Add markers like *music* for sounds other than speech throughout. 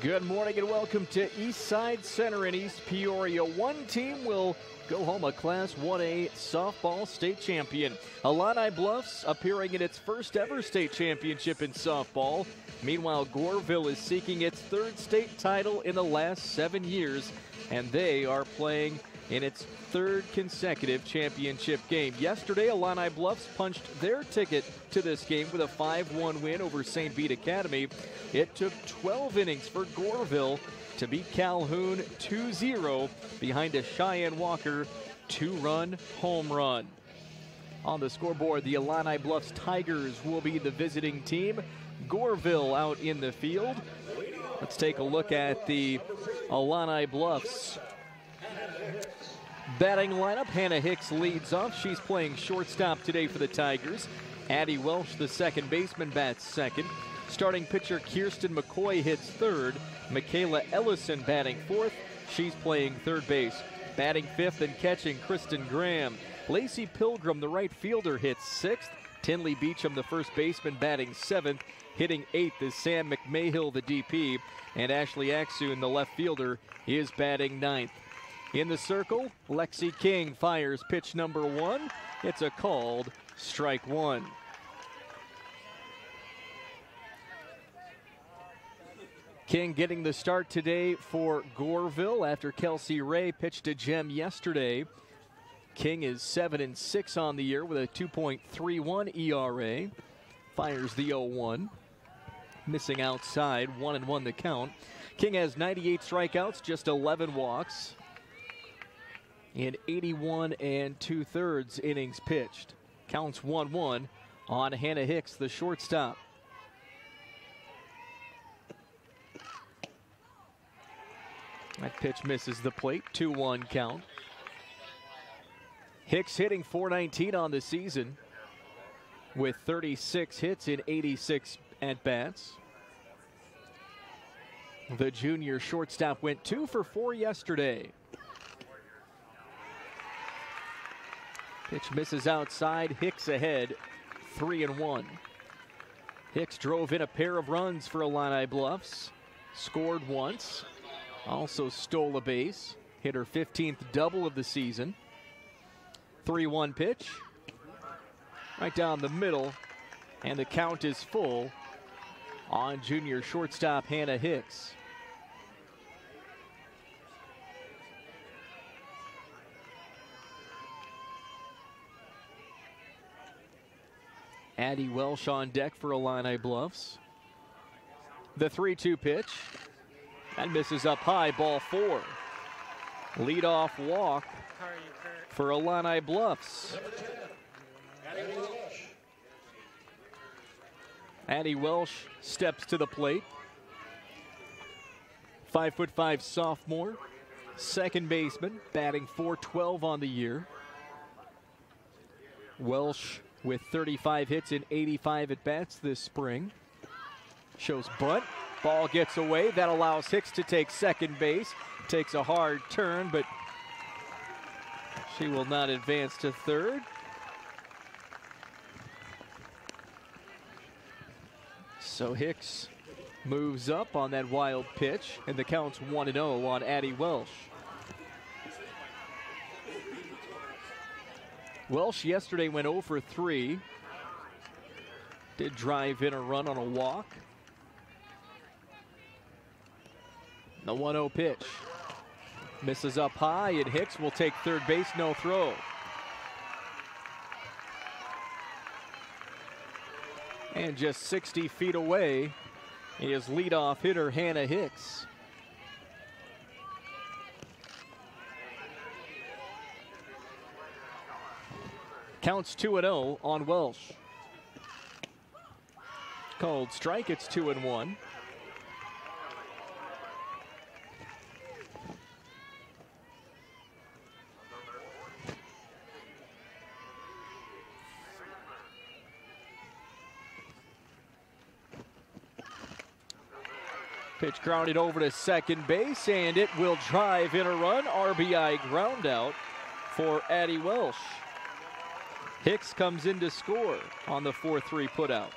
Good morning and welcome to Eastside Center in East Peoria. One team will go home a Class 1A softball state champion. Illini Bluffs appearing in its first ever state championship in softball. Meanwhile, Goreville is seeking its third state title in the last seven years, and they are playing in its third consecutive championship game. Yesterday, Illini Bluffs punched their ticket to this game with a 5-1 win over St. Bede Academy. It took 12 innings for Goreville to beat Calhoun 2-0 behind a Cheyenne Walker two-run home run. On the scoreboard, the Illini Bluffs Tigers will be the visiting team. Goreville out in the field. Let's take a look at the Illini Bluffs batting lineup. Hannah Hicks leads off. She's playing shortstop today for the Tigers. Addie Welsh, the second baseman, bats second. Starting pitcher Kirsten McCoy hits third. Michaela Ellison batting fourth. She's playing third base. Batting fifth and catching Kristen Graham. Lacey Pilgrim, the right fielder, hits sixth. Tinley Beecham, the first baseman, batting seventh. Hitting eighth is Sam McMahill, the DP. And Ashley Axoon, the left fielder, is batting ninth. In the circle, Lexi King fires pitch number one. It's a called strike one. King getting the start today for Goreville after Kelsey Ray pitched a gem yesterday. King is 7 and 6 on the year with a 2.31 ERA. Fires the 0-1. Missing outside, 1 and 1 the count. King has 98 strikeouts, just 11 walks in 81 and two thirds innings pitched. Counts 1 1 on Hannah Hicks, the shortstop. That pitch misses the plate. 2 1 count. Hicks hitting 419 on the season with 36 hits in 86 at bats. The junior shortstop went two for four yesterday. Pitch misses outside. Hicks ahead, three and one. Hicks drove in a pair of runs for Illini Bluffs. Scored once. Also stole a base. Hit her 15th double of the season. 3 1 pitch. Right down the middle. And the count is full on junior shortstop Hannah Hicks. Addie Welsh on deck for Illini Bluffs. The 3 2 pitch. That misses up high, ball four. Lead off walk for Illini Bluffs. Addie Welsh steps to the plate. Five foot five sophomore, second baseman, batting 412 on the year. Welsh with 35 hits in 85 at bats this spring. Shows bunt. Ball gets away. That allows Hicks to take second base. Takes a hard turn, but she will not advance to third. So Hicks moves up on that wild pitch, and the count's 1 0 on Addie Welsh. Welsh yesterday went 0 for 3. Did drive in a run on a walk. The 1 0 pitch. Misses up high, and Hicks will take third base, no throw. And just 60 feet away is leadoff hitter Hannah Hicks. Counts 2 0 on Welsh. Called strike, it's 2 and 1. Pitch grounded over to second base, and it will drive in a run. RBI ground out for Addie Welsh. Hicks comes in to score on the 4-3 putout.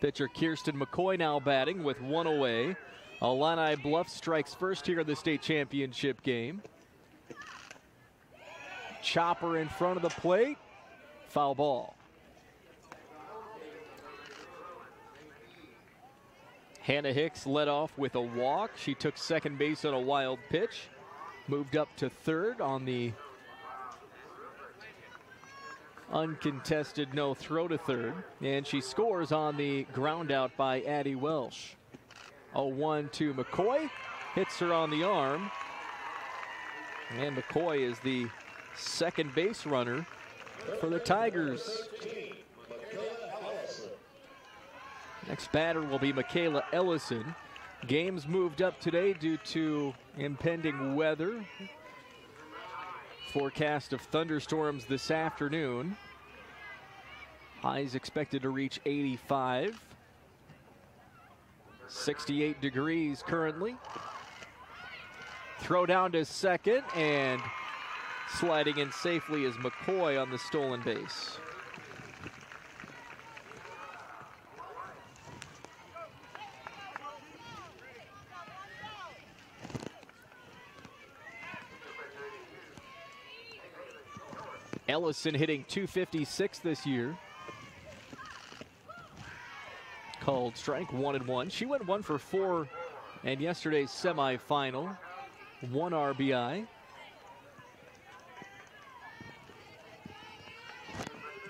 Pitcher Kirsten McCoy now batting with one away. Illini Bluff strikes first here in the state championship game. Chopper in front of the plate. Foul ball. Hannah Hicks led off with a walk. She took second base on a wild pitch. Moved up to third on the uncontested no throw to third. And she scores on the ground out by Addie Welsh. A 1 to McCoy. Hits her on the arm. And McCoy is the second base runner for the Tigers. Next batter will be Michaela Ellison. Games moved up today due to impending weather. Forecast of thunderstorms this afternoon. Highs expected to reach 85. 68 degrees currently. Throw down to second and sliding in safely is McCoy on the stolen base. Ellison hitting 256 this year. Called strike one and one. She went one for four and yesterday's semifinal. One RBI.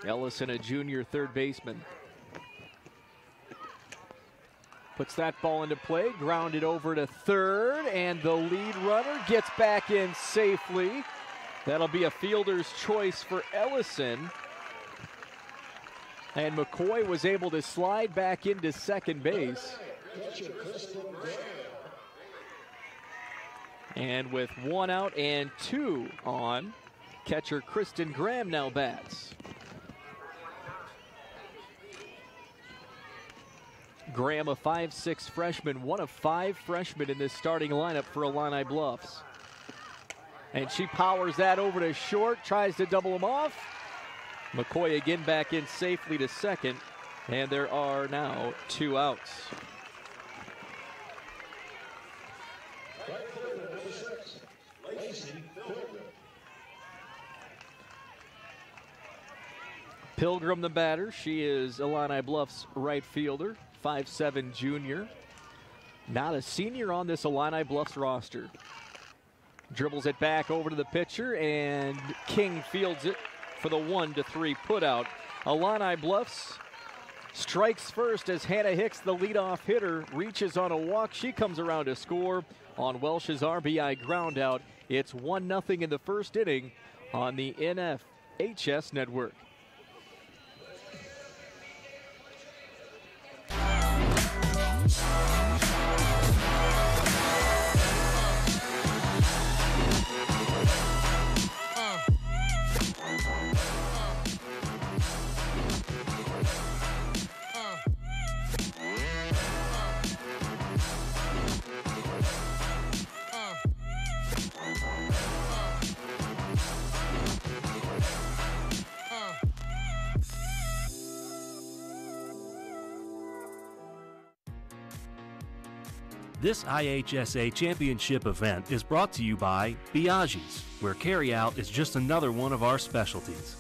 Ellison, a junior third baseman. Puts that ball into play, grounded over to third, and the lead runner gets back in safely. That'll be a fielder's choice for Ellison. And McCoy was able to slide back into second base. And with one out and two on, catcher Kristen Graham now bats. Graham, a 5'6 freshman, one of five freshmen in this starting lineup for Illini Bluffs. And she powers that over to short, tries to double him off. McCoy again back in safely to second, and there are now two outs. Pilgrim, the batter. She is Illini Bluffs right fielder, 5'7 junior. Not a senior on this Illini Bluffs roster. Dribbles it back over to the pitcher, and King fields it for the one to three putout. Illini Bluffs strikes first as Hannah Hicks, the leadoff hitter, reaches on a walk. She comes around to score on Welsh's RBI groundout. It's 1 0 in the first inning on the NFHS network. This IHSA Championship event is brought to you by Biaggi's, where carryout is just another one of our specialties.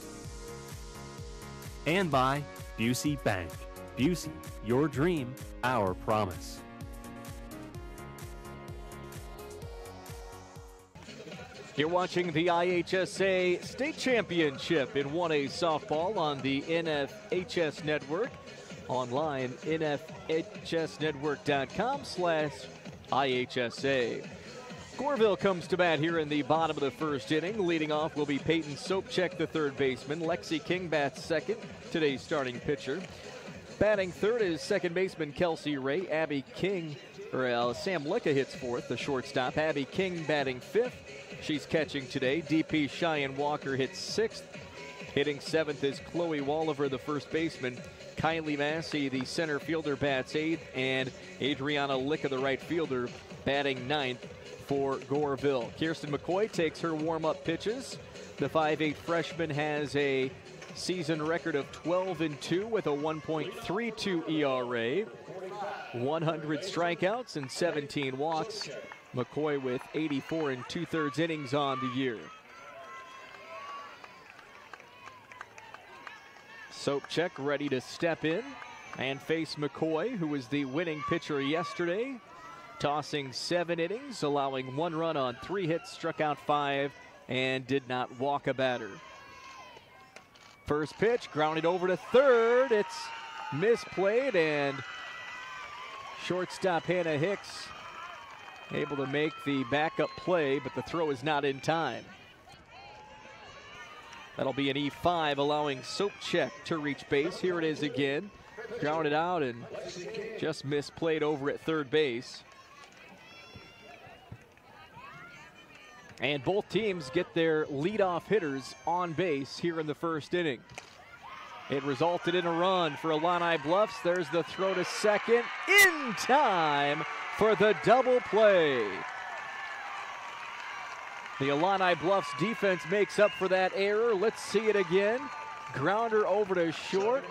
And by Busey Bank. Busey, your dream, our promise. You're watching the IHSA State Championship in 1A softball on the NFHS Network. Online, nfhsnetwork.com slash IHSA. Goreville comes to bat here in the bottom of the first inning. Leading off will be Peyton Sopchek, the third baseman. Lexi King bats second, today's starting pitcher. Batting third is second baseman Kelsey Ray. Abby King, or uh, Sam Licka hits fourth, the shortstop. Abby King batting fifth. She's catching today. DP Cheyenne Walker hits sixth. Hitting seventh is Chloe Walliver, the first baseman. Kylie Massey, the center fielder, bats eighth, and Adriana Licka, the right fielder, batting ninth for Goreville. Kirsten McCoy takes her warm up pitches. The 5'8 freshman has a season record of 12 and 2 with a 1.32 ERA, 100 strikeouts and 17 walks. McCoy with 84 and two thirds innings on the year. Sopchek ready to step in and face McCoy, who was the winning pitcher yesterday, tossing seven innings, allowing one run on three hits, struck out five, and did not walk a batter. First pitch, grounded over to third. It's misplayed, and shortstop Hannah Hicks able to make the backup play, but the throw is not in time. That'll be an E5, allowing Sopchek to reach base. Here it is again. Grounded out and just misplayed over at third base. And both teams get their leadoff hitters on base here in the first inning. It resulted in a run for Illini Bluffs. There's the throw to second in time for the double play. The Illini Bluffs defense makes up for that error. Let's see it again. Grounder over to short,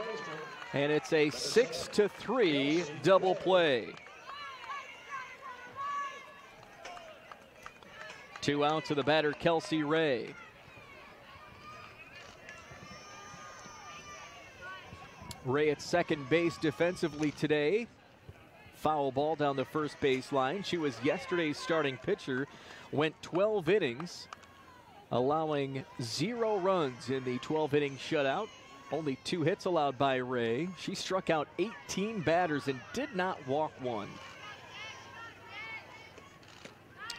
and it's a six to three double play. Two outs to the batter, Kelsey Ray. Ray at second base defensively today. Foul ball down the first base line. She was yesterday's starting pitcher, went 12 innings, allowing zero runs in the 12 inning shutout. Only two hits allowed by Ray. She struck out 18 batters and did not walk one.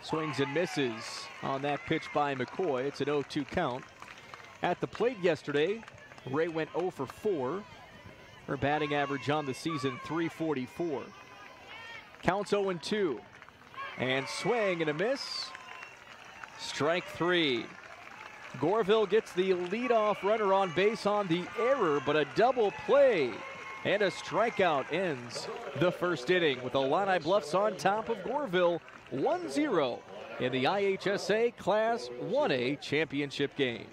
Swings and misses on that pitch by McCoy. It's an 0 2 count. At the plate yesterday, Ray went 0 for 4. Her batting average on the season 344. Counts 0 and 2. And swing and a miss. Strike three. Goreville gets the leadoff runner on base on the error, but a double play and a strikeout ends the first inning with Illini Bluffs on top of Goreville 1 0 in the IHSA Class 1A championship game.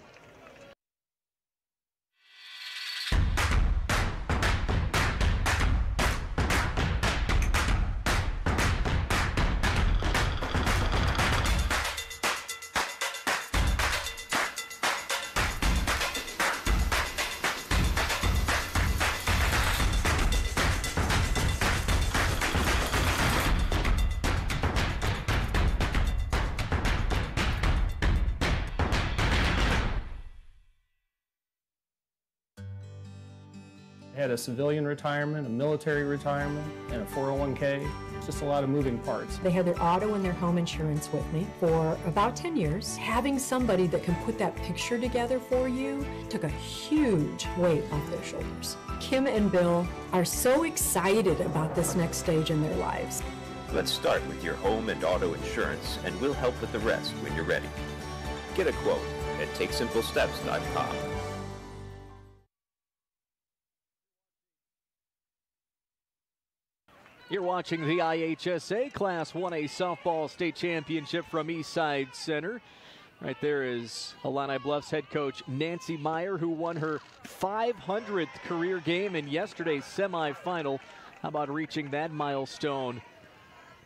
A civilian retirement, a military retirement, and a 401k. It's just a lot of moving parts. They had their auto and their home insurance with me for about 10 years. Having somebody that can put that picture together for you took a huge weight off their shoulders. Kim and Bill are so excited about this next stage in their lives. Let's start with your home and auto insurance, and we'll help with the rest when you're ready. Get a quote at TakeSimpleSteps.com. You're watching the IHSA Class 1A Softball State Championship from Eastside Center. Right there is Illini Bluffs head coach Nancy Meyer, who won her 500th career game in yesterday's semifinal. How about reaching that milestone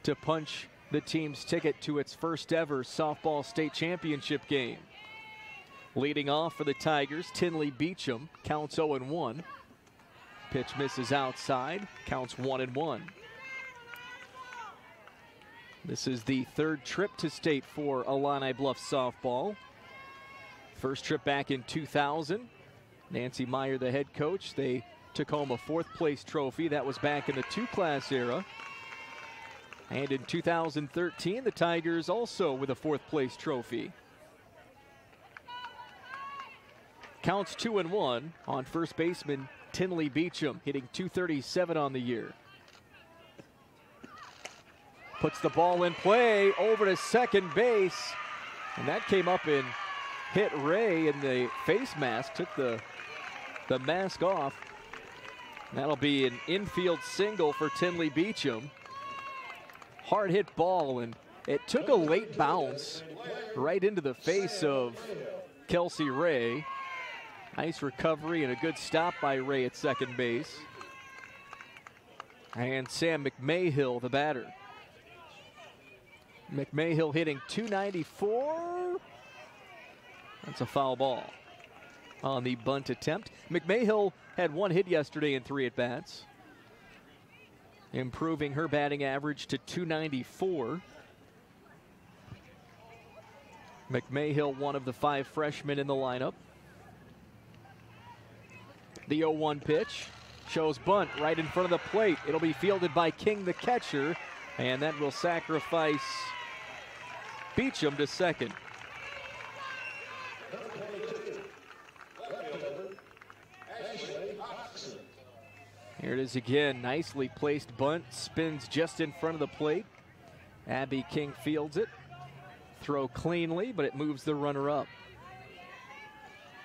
to punch the team's ticket to its first ever softball state championship game? Leading off for the Tigers, Tinley Beecham counts 0 1. Pitch misses outside, counts 1 and 1. This is the third trip to state for Illini Bluff softball. First trip back in 2000. Nancy Meyer, the head coach, they took home a fourth place trophy. That was back in the two class era. And in 2013, the Tigers also with a fourth place trophy. Counts two and one on first baseman Tinley Beecham, hitting 237 on the year. Puts the ball in play over to second base. And that came up and hit Ray in the face mask, took the, the mask off. That'll be an infield single for Tinley Beecham. Hard hit ball, and it took a late bounce right into the face of Kelsey Ray. Nice recovery and a good stop by Ray at second base. And Sam McMahill, the batter. McMahill hitting 294. That's a foul ball on the bunt attempt. McMahill had one hit yesterday in three at bats, improving her batting average to 294. McMahill, one of the five freshmen in the lineup. The 0 1 pitch shows bunt right in front of the plate. It'll be fielded by King, the catcher, and that will sacrifice Beecham to second. Here it is again. Nicely placed bunt. Spins just in front of the plate. Abby King fields it. Throw cleanly, but it moves the runner up.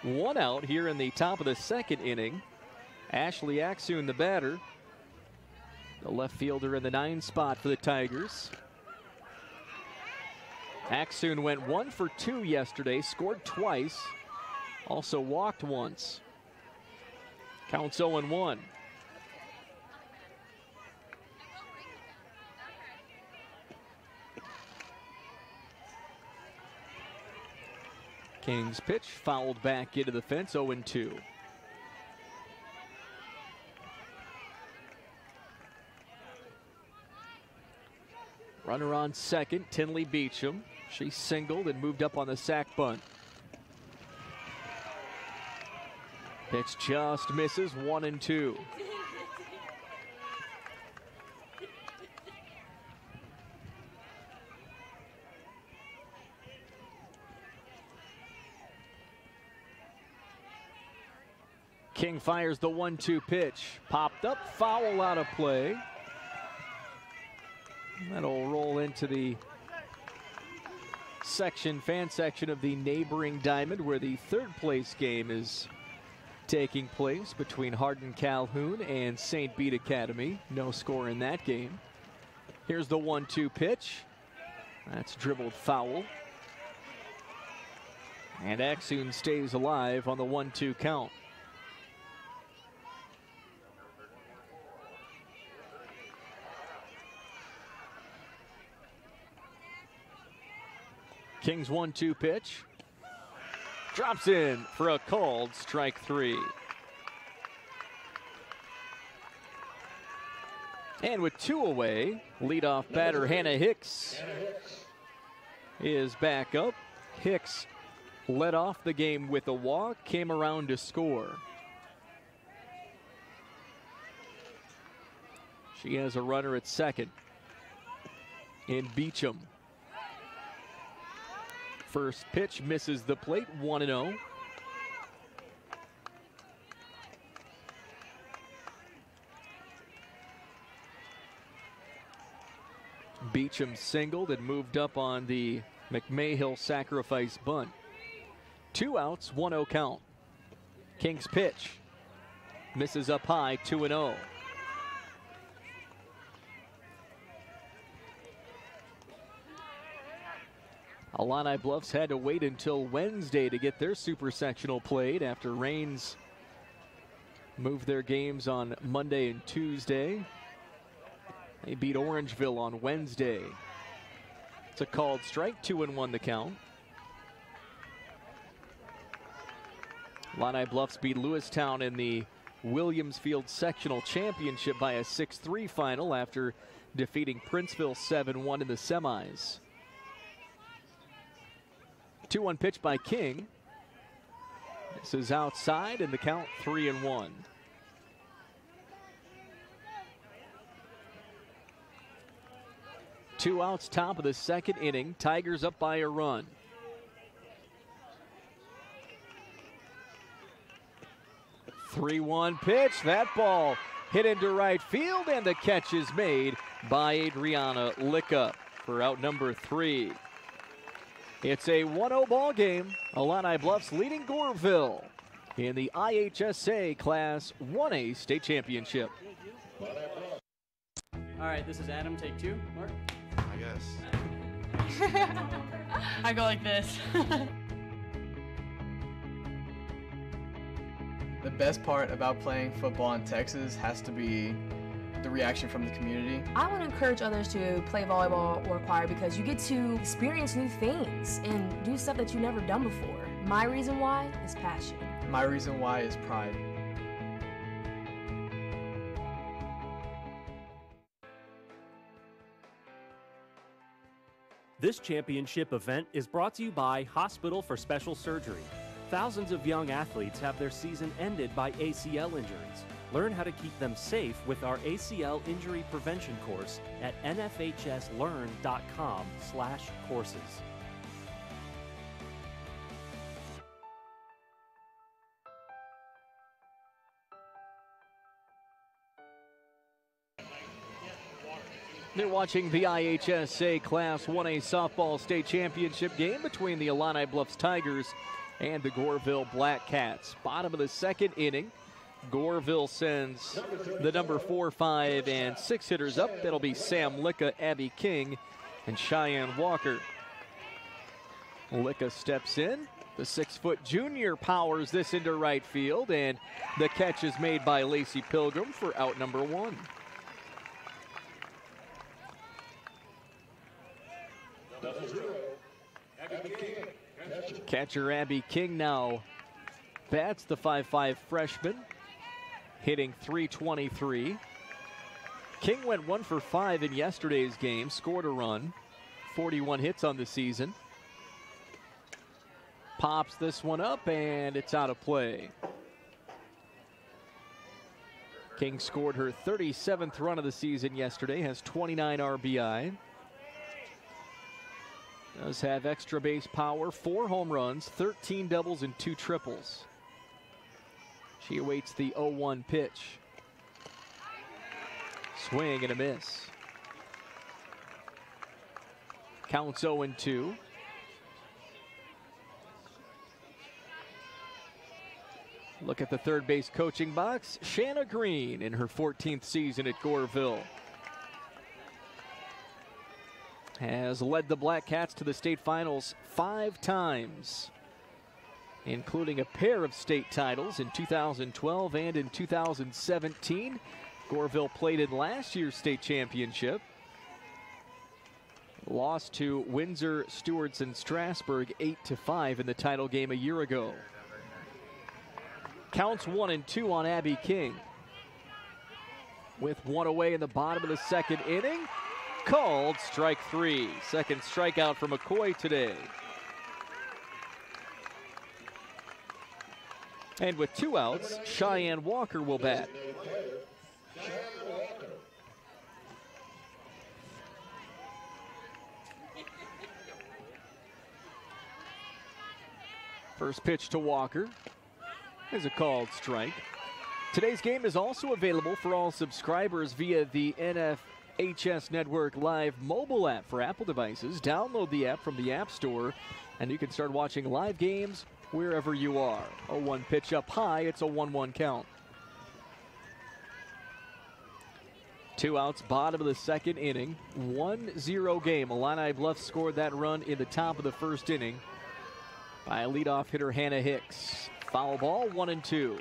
One out here in the top of the second inning. Ashley Axoon, the batter. The left fielder in the nine spot for the Tigers. Axoon went one for two yesterday, scored twice, also walked once. Counts 0 1. King's pitch fouled back into the fence 0 2. Runner on second, Tinley Beecham. She singled and moved up on the sac bunt. Pitch just misses one and two. King fires the one two pitch. Popped up, foul out of play. That'll roll into the section, fan section of the neighboring diamond where the third place game is taking place between Hardin Calhoun and St. Bede Academy. No score in that game. Here's the one two pitch. That's dribbled foul. And Axoon stays alive on the one two count. King's one two pitch. Drops in for a called strike three. And with two away, leadoff batter Hannah Hicks is back up. Hicks led off the game with a walk, came around to score. She has a runner at second in Beecham. First pitch misses the plate, 1 0. Beecham singled and moved up on the McMahill sacrifice bunt. Two outs, 1 0 count. King's pitch misses up high, 2 0. Illini Bluffs had to wait until Wednesday to get their super sectional played after Rains moved their games on Monday and Tuesday. They beat Orangeville on Wednesday. It's a called strike, two and one the count. Illini Bluffs beat Lewistown in the Williamsfield Sectional Championship by a 6 3 final after defeating Princeville 7 1 in the semis. 2 1 pitch by King. This is outside, and the count 3 and 1. Two outs, top of the second inning. Tigers up by a run. Three-one pitch. That ball hit into right field, and the catch is made by Adriana Licka for out number three. It's a 1-0 ball game. Illini Bluffs leading Goreville in the IHSA Class 1A State Championship. All right, this is Adam. Take two. Mark. I guess. *laughs* I go like this. *laughs* The best part about playing football in Texas has to be the reaction from the community. I want to encourage others to play volleyball or choir because you get to experience new things and do stuff that you've never done before. My reason why is passion. My reason why is pride. This championship event is brought to you by Hospital for Special Surgery. Thousands of young athletes have their season ended by ACL injuries. Learn how to keep them safe with our ACL injury prevention course at nfhslearn.com/courses. They're watching the IHSA Class 1A softball state championship game between the Illini Bluffs Tigers and the Goreville Black Cats. Bottom of the second inning. Goreville sends the number four, five, and six hitters up. That'll be Sam Licka, Abby King, and Cheyenne Walker. Licka steps in. The six foot junior powers this into right field, and the catch is made by Lacey Pilgrim for out number one. Catcher Abby King now bats the 5 5 freshman, hitting 323. King went one for five in yesterday's game, scored a run, 41 hits on the season. Pops this one up, and it's out of play. King scored her 37th run of the season yesterday, has 29 RBI. Does have extra base power, four home runs, 13 doubles, and two triples. She awaits the 0 1 pitch. Swing and a miss. Counts 0 2. Look at the third base coaching box. Shanna Green in her 14th season at Goreville has led the Black Cats to the state finals five times, including a pair of state titles in 2012 and in 2017. Goreville played in last year's state championship. Lost to Windsor, Stewardson-Strasburg 8 to 5 in the title game a year ago. Counts one and two on Abby King. With one away in the bottom of the second inning, called strike three. Second strikeout for McCoy today. And with two outs, Cheyenne Walker will bat. First pitch to Walker is a called strike. Today's game is also available for all subscribers via the NFHS Network Live mobile app for Apple devices. Download the app from the App Store, and you can start watching live games wherever you are. A one pitch up high, it's a 1 1 count. Two outs, bottom of the second inning. 1 0 game. Illini Bluff scored that run in the top of the first inning by leadoff hitter Hannah Hicks. Foul ball, one and two.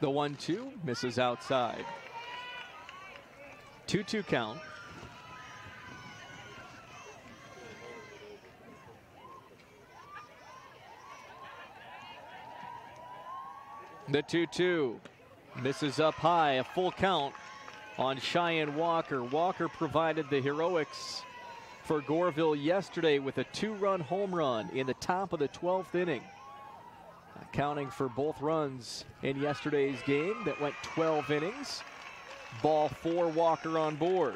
The one two misses outside. 2 2 count. The 2 2 misses up high, a full count on Cheyenne Walker. Walker provided the heroics for Goreville yesterday with a two run home run in the top of the 12th inning. Accounting for both runs in yesterday's game that went 12 innings. Ball four, Walker on board.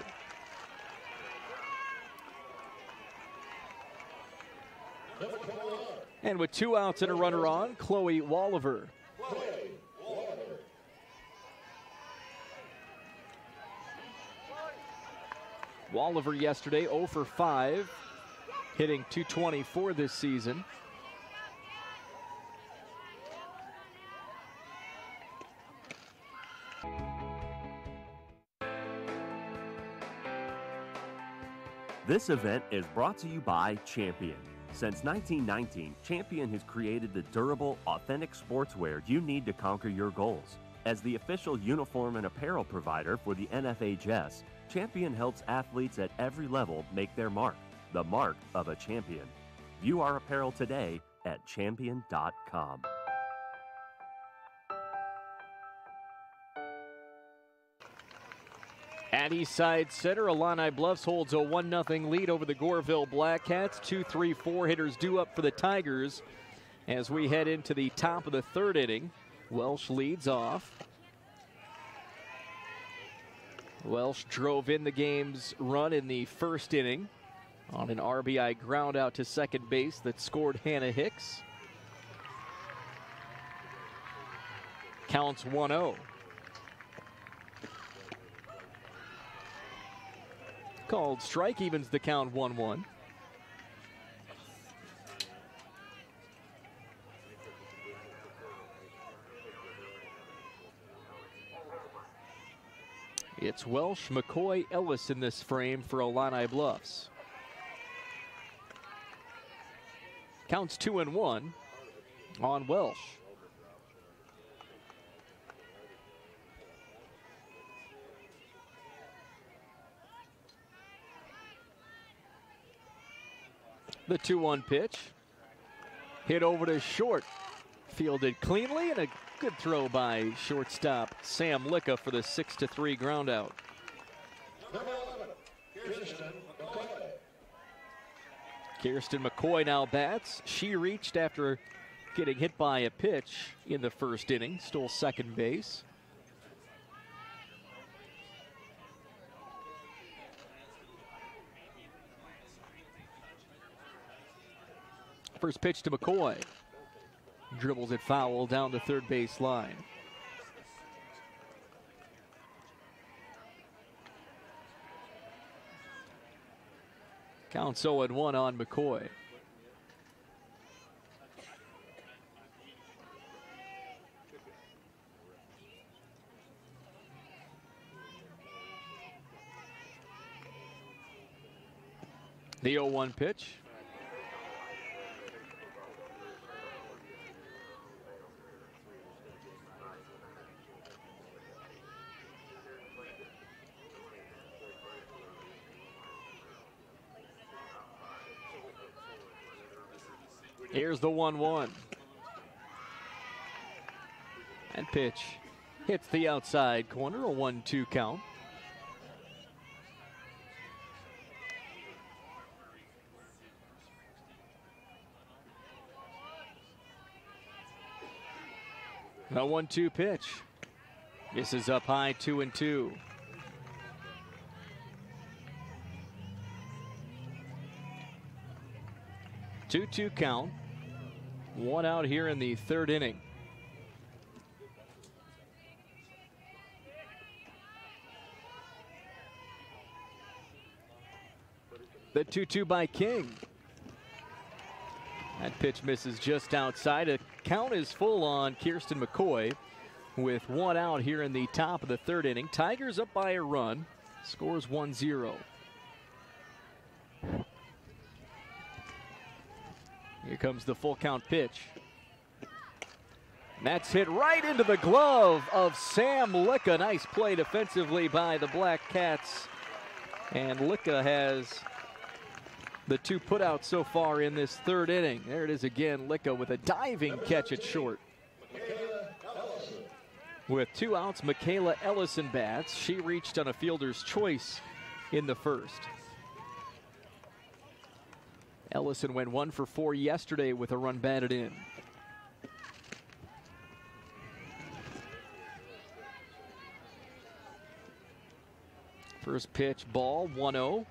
And with two outs and a runner on, Chloe Walliver. Walliver yesterday 0 for 5, hitting 224 this season. This event is brought to you by Champion. Since 1919, Champion has created the durable, authentic sportswear you need to conquer your goals. As the official uniform and apparel provider for the NFHS, Champion helps athletes at every level make their mark, the mark of a champion. View our apparel today at champion.com. At Eastside Center, Illini Bluffs holds a 1 0 lead over the Goreville Blackcats. Two, three, four hitters due up for the Tigers as we head into the top of the third inning. Welsh leads off. Welsh drove in the game's run in the first inning on an RBI ground out to second base that scored Hannah Hicks. Counts 1 Called strike evens the count 1 1. It's Welsh, McCoy, Ellis in this frame for Illini Bluffs. Counts two and one on Welsh. The 2 1 pitch. Hit over to short. Fielded cleanly and a good throw by shortstop Sam Licka for the 6 to 3 ground groundout. Kirsten McCoy now bats. She reached after getting hit by a pitch in the first inning, stole second base. First pitch to McCoy. Dribbles it foul down the third base line. Counts 0 1 on McCoy. The 0 1 pitch. Here's the 1 1. And pitch hits the outside corner, a 1 2 count. A 1 2 pitch. This is up high, 2 and 2. Two two count. One out here in the third inning. The 2 2 by King. That pitch misses just outside. A count is full on Kirsten McCoy with one out here in the top of the third inning. Tigers up by a run. Scores 1 0. Here comes the full count pitch. And that's hit right into the glove of Sam Licka. Nice play defensively by the Black Cats. And Licka has the two putouts so far in this third inning. There it is again, Licka with a diving catch at short. With two outs, Michaela Ellison bats. She reached on a fielder's choice in the first. Ellison went one for four yesterday with a run batted in. First pitch ball 1 0.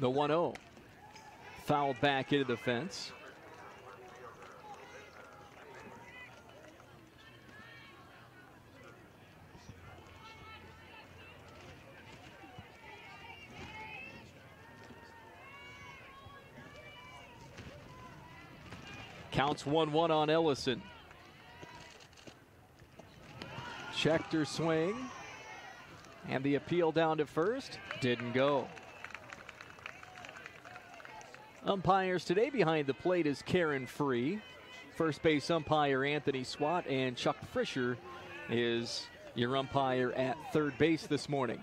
The 1 0. Fouled back into the fence. Counts 1 1 on Ellison. Checked her swing. And the appeal down to first didn't go. Umpires today behind the plate is Karen Free. First base umpire Anthony Swat and Chuck Fisher is your umpire at third base this morning.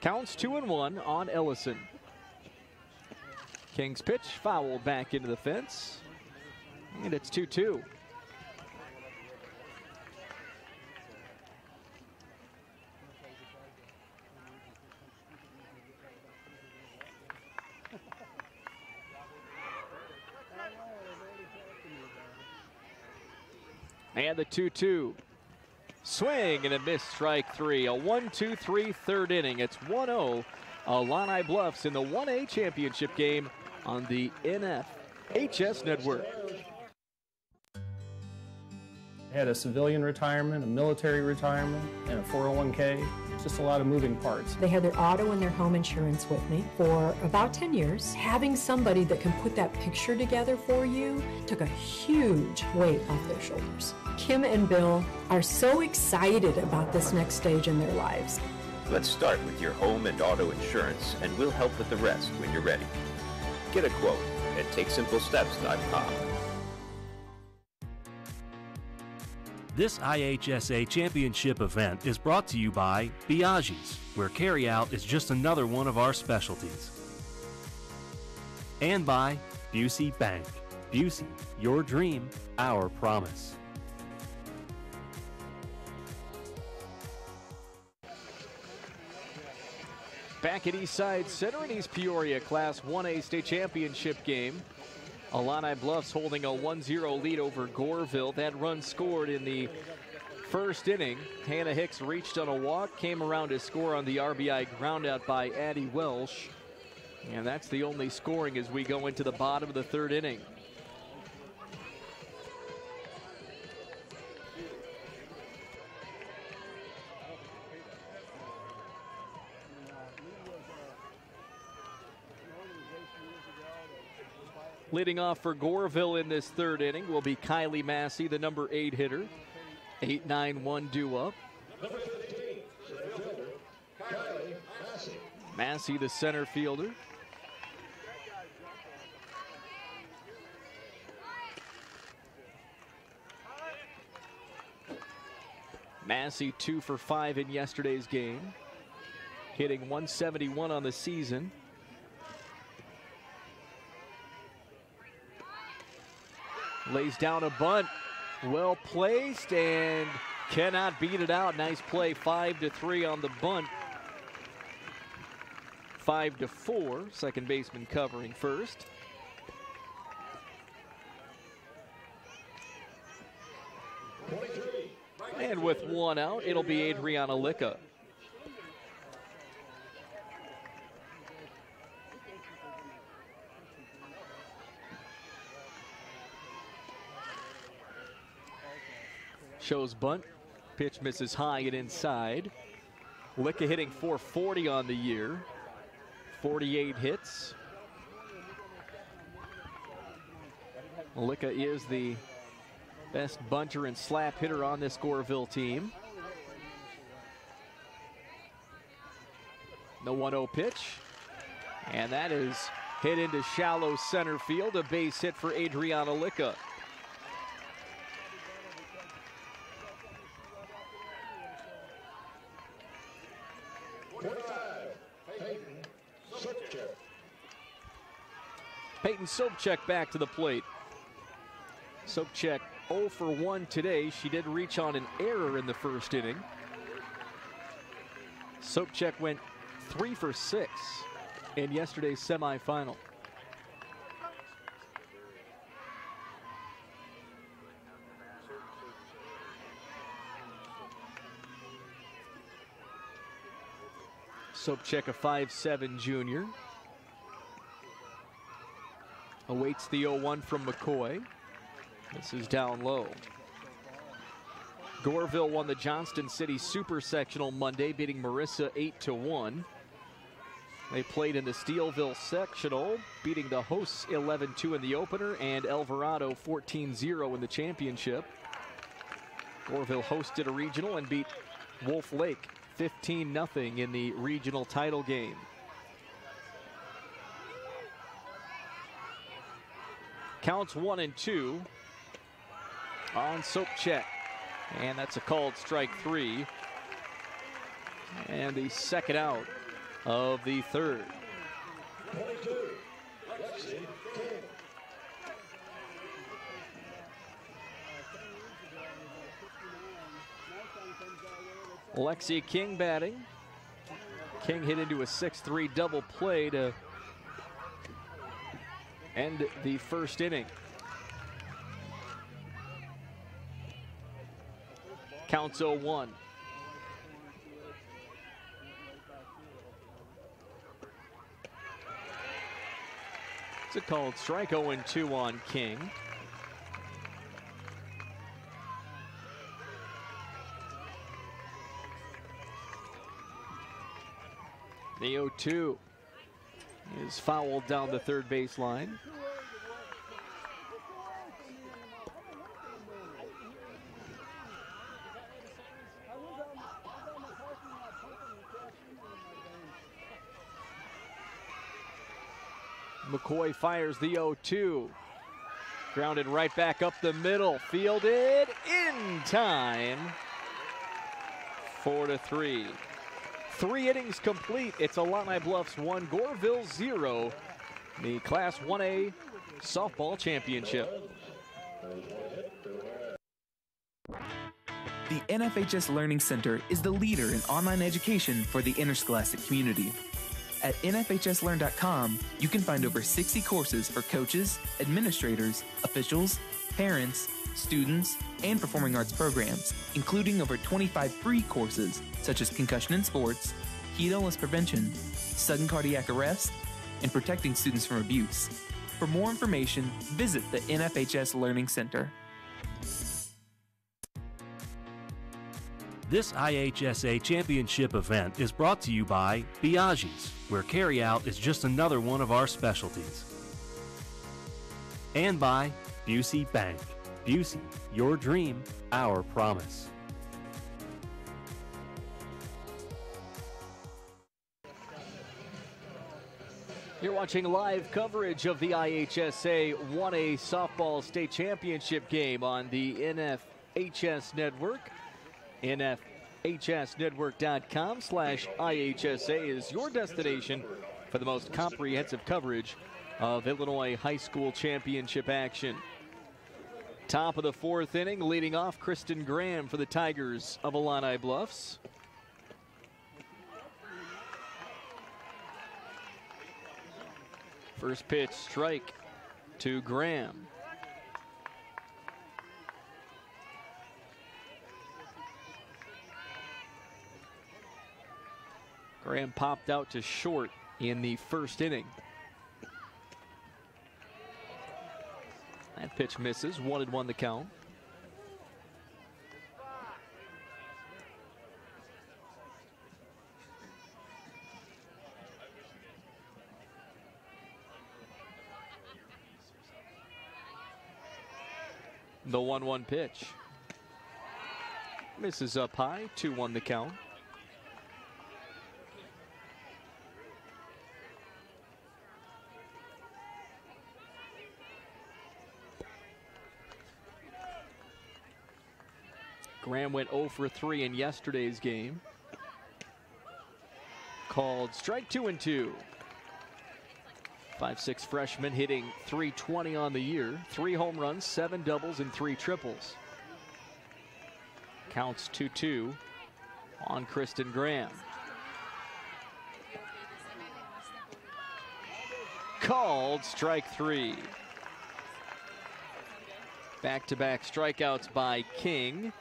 Counts two and one on Ellison. King's pitch fouled back into the fence. And it's 2 2. And the 2 2. Swing and a miss strike three. A 1 2 3 third inning. It's 1 0. Illini Bluffs in the 1A championship game on the NFHS network. I had a civilian retirement, a military retirement, and a 401k. It's just a lot of moving parts. They had their auto and their home insurance with me for about 10 years. Having somebody that can put that picture together for you took a huge weight off their shoulders. Kim and Bill are so excited about this next stage in their lives. Let's start with your home and auto insurance, and we'll help with the rest when you're ready. Get a quote at TakeSimpleSteps.com. This IHSA Championship event is brought to you by Biaggi's, where carryout is just another one of our specialties. And by Busey Bank. Busey, your dream, our promise. Back at Eastside Center in East Peoria, Class 1A State Championship game. Illini Bluffs holding a 1-0 lead over Goreville. That run scored in the first inning. Hannah Hicks reached on a walk, came around to score on the RBI groundout by Addie Welsh. And that's the only scoring as we go into the bottom of the third inning. Leading off for Goreville in this third inning will be Kylie Massey, the number eight hitter. 8 9 1 due up. Massey, the center fielder. Massey, two for five in yesterday's game, hitting 171 on the season. Lays down a bunt. Well placed and cannot beat it out. Nice play. Five to three on the bunt. Five to four, second baseman covering first. And with one out, it'll be Adriana Licka. Shows bunt. Pitch misses high and inside. Licka hitting 440 on the year. 48 hits. Licka is the best bunter and slap hitter on this Goreville team. The 1 0 pitch. And that is hit into shallow center field. A base hit for Adriana Licka. Peyton Sopchek back to the plate. Sopchek 0 for 1 today. She did reach on an error in the first inning. Sopchek went 3 for 6 in yesterday's semifinal. Sopchek, a 5'7 junior. Awaits the 0 1 from McCoy. This is down low. Goreville won the Johnston City Super Sectional Monday, beating Marissa 8 to 1. They played in the Steeleville Sectional, beating the hosts 11 2 in the opener and Elverado 14 0 in the championship. Goreville hosted a regional and beat Wolf Lake 15 0 in the regional title game. Counts one and two on Sopchek. And that's a called strike three. And the second out of the third. Alexia King batting. King hit into a 6-3 double play to end the first inning. Counts 0-1. It's a called strike 0-2 on King. The 0-2 is fouled down the third baseline. McCoy fires the 0-2. Grounded right back up the middle. Fielded in time. Four to three. Three innings complete. It's Illini Bluffs one, Goreville zero. The Class 1A softball championship. The NFHS Learning Center is the leader in online education for the interscholastic community. At NFHSLearn.com, you can find over 60 courses for coaches, administrators, officials, parents, students, and performing arts programs, including over 25 free courses such as concussion in sports, heat illness prevention, sudden cardiac arrest, and protecting students from abuse. For more information, visit the NFHS Learning Center. This IHSA championship event is brought to you by Biaggi's, where carryout is just another one of our specialties. And by Busey Bank. Busey, your dream, our promise. You're watching live coverage of the IHSA 1A Softball State Championship game on the NFHS Network. NFHSnetwork.com slash IHSA is your destination for the most comprehensive coverage of Illinois high school championship action. Top of the fourth inning, leading off Kristen Graham for the Tigers of Illini Bluffs. First pitch strike to Graham. Graham popped out to short in the first inning. That pitch misses. One and one the count. The 1 1 pitch. Misses up high. 2 1 the count. Graham went 0 for 3 in yesterday's game. Called strike two and two. Five-six freshman hitting 320 on the year. Three home runs, seven doubles, and three triples. Counts 2-2 on Kristen Graham. Called strike three. Back-to-back strikeouts by King.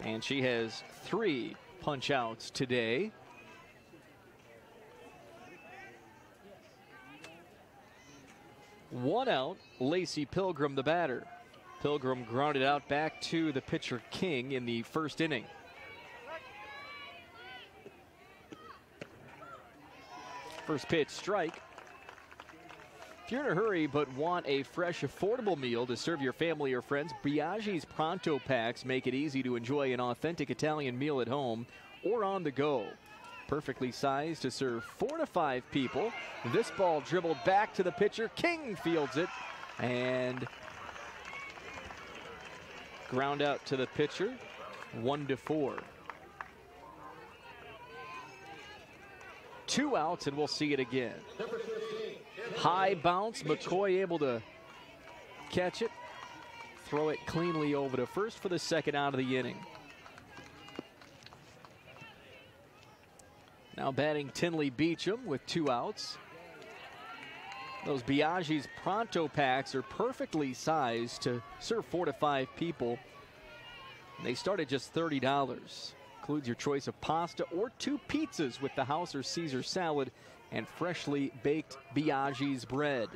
And she has three punch outs today. One out, Lacey Pilgrim, the batter. Pilgrim grounded out back to the pitcher King in the first inning. First pitch strike. If you're in a hurry but want a fresh, affordable meal to serve your family or friends, Biaggi's Pronto Packs make it easy to enjoy an authentic Italian meal at home or on the go. Perfectly sized to serve four to five people. This ball dribbled back to the pitcher. King fields it and ground out to the pitcher. One to four. Two outs, and we'll see it again. High bounce. McCoy able to catch it, throw it cleanly over to first for the second out of the inning. Now batting Tinley Beecham with two outs. Those Biaggi's Pronto packs are perfectly sized to serve four to five people. They start at just $30. Includes your choice of pasta or two pizzas with the house or Caesar salad and freshly baked Biaggi's bread.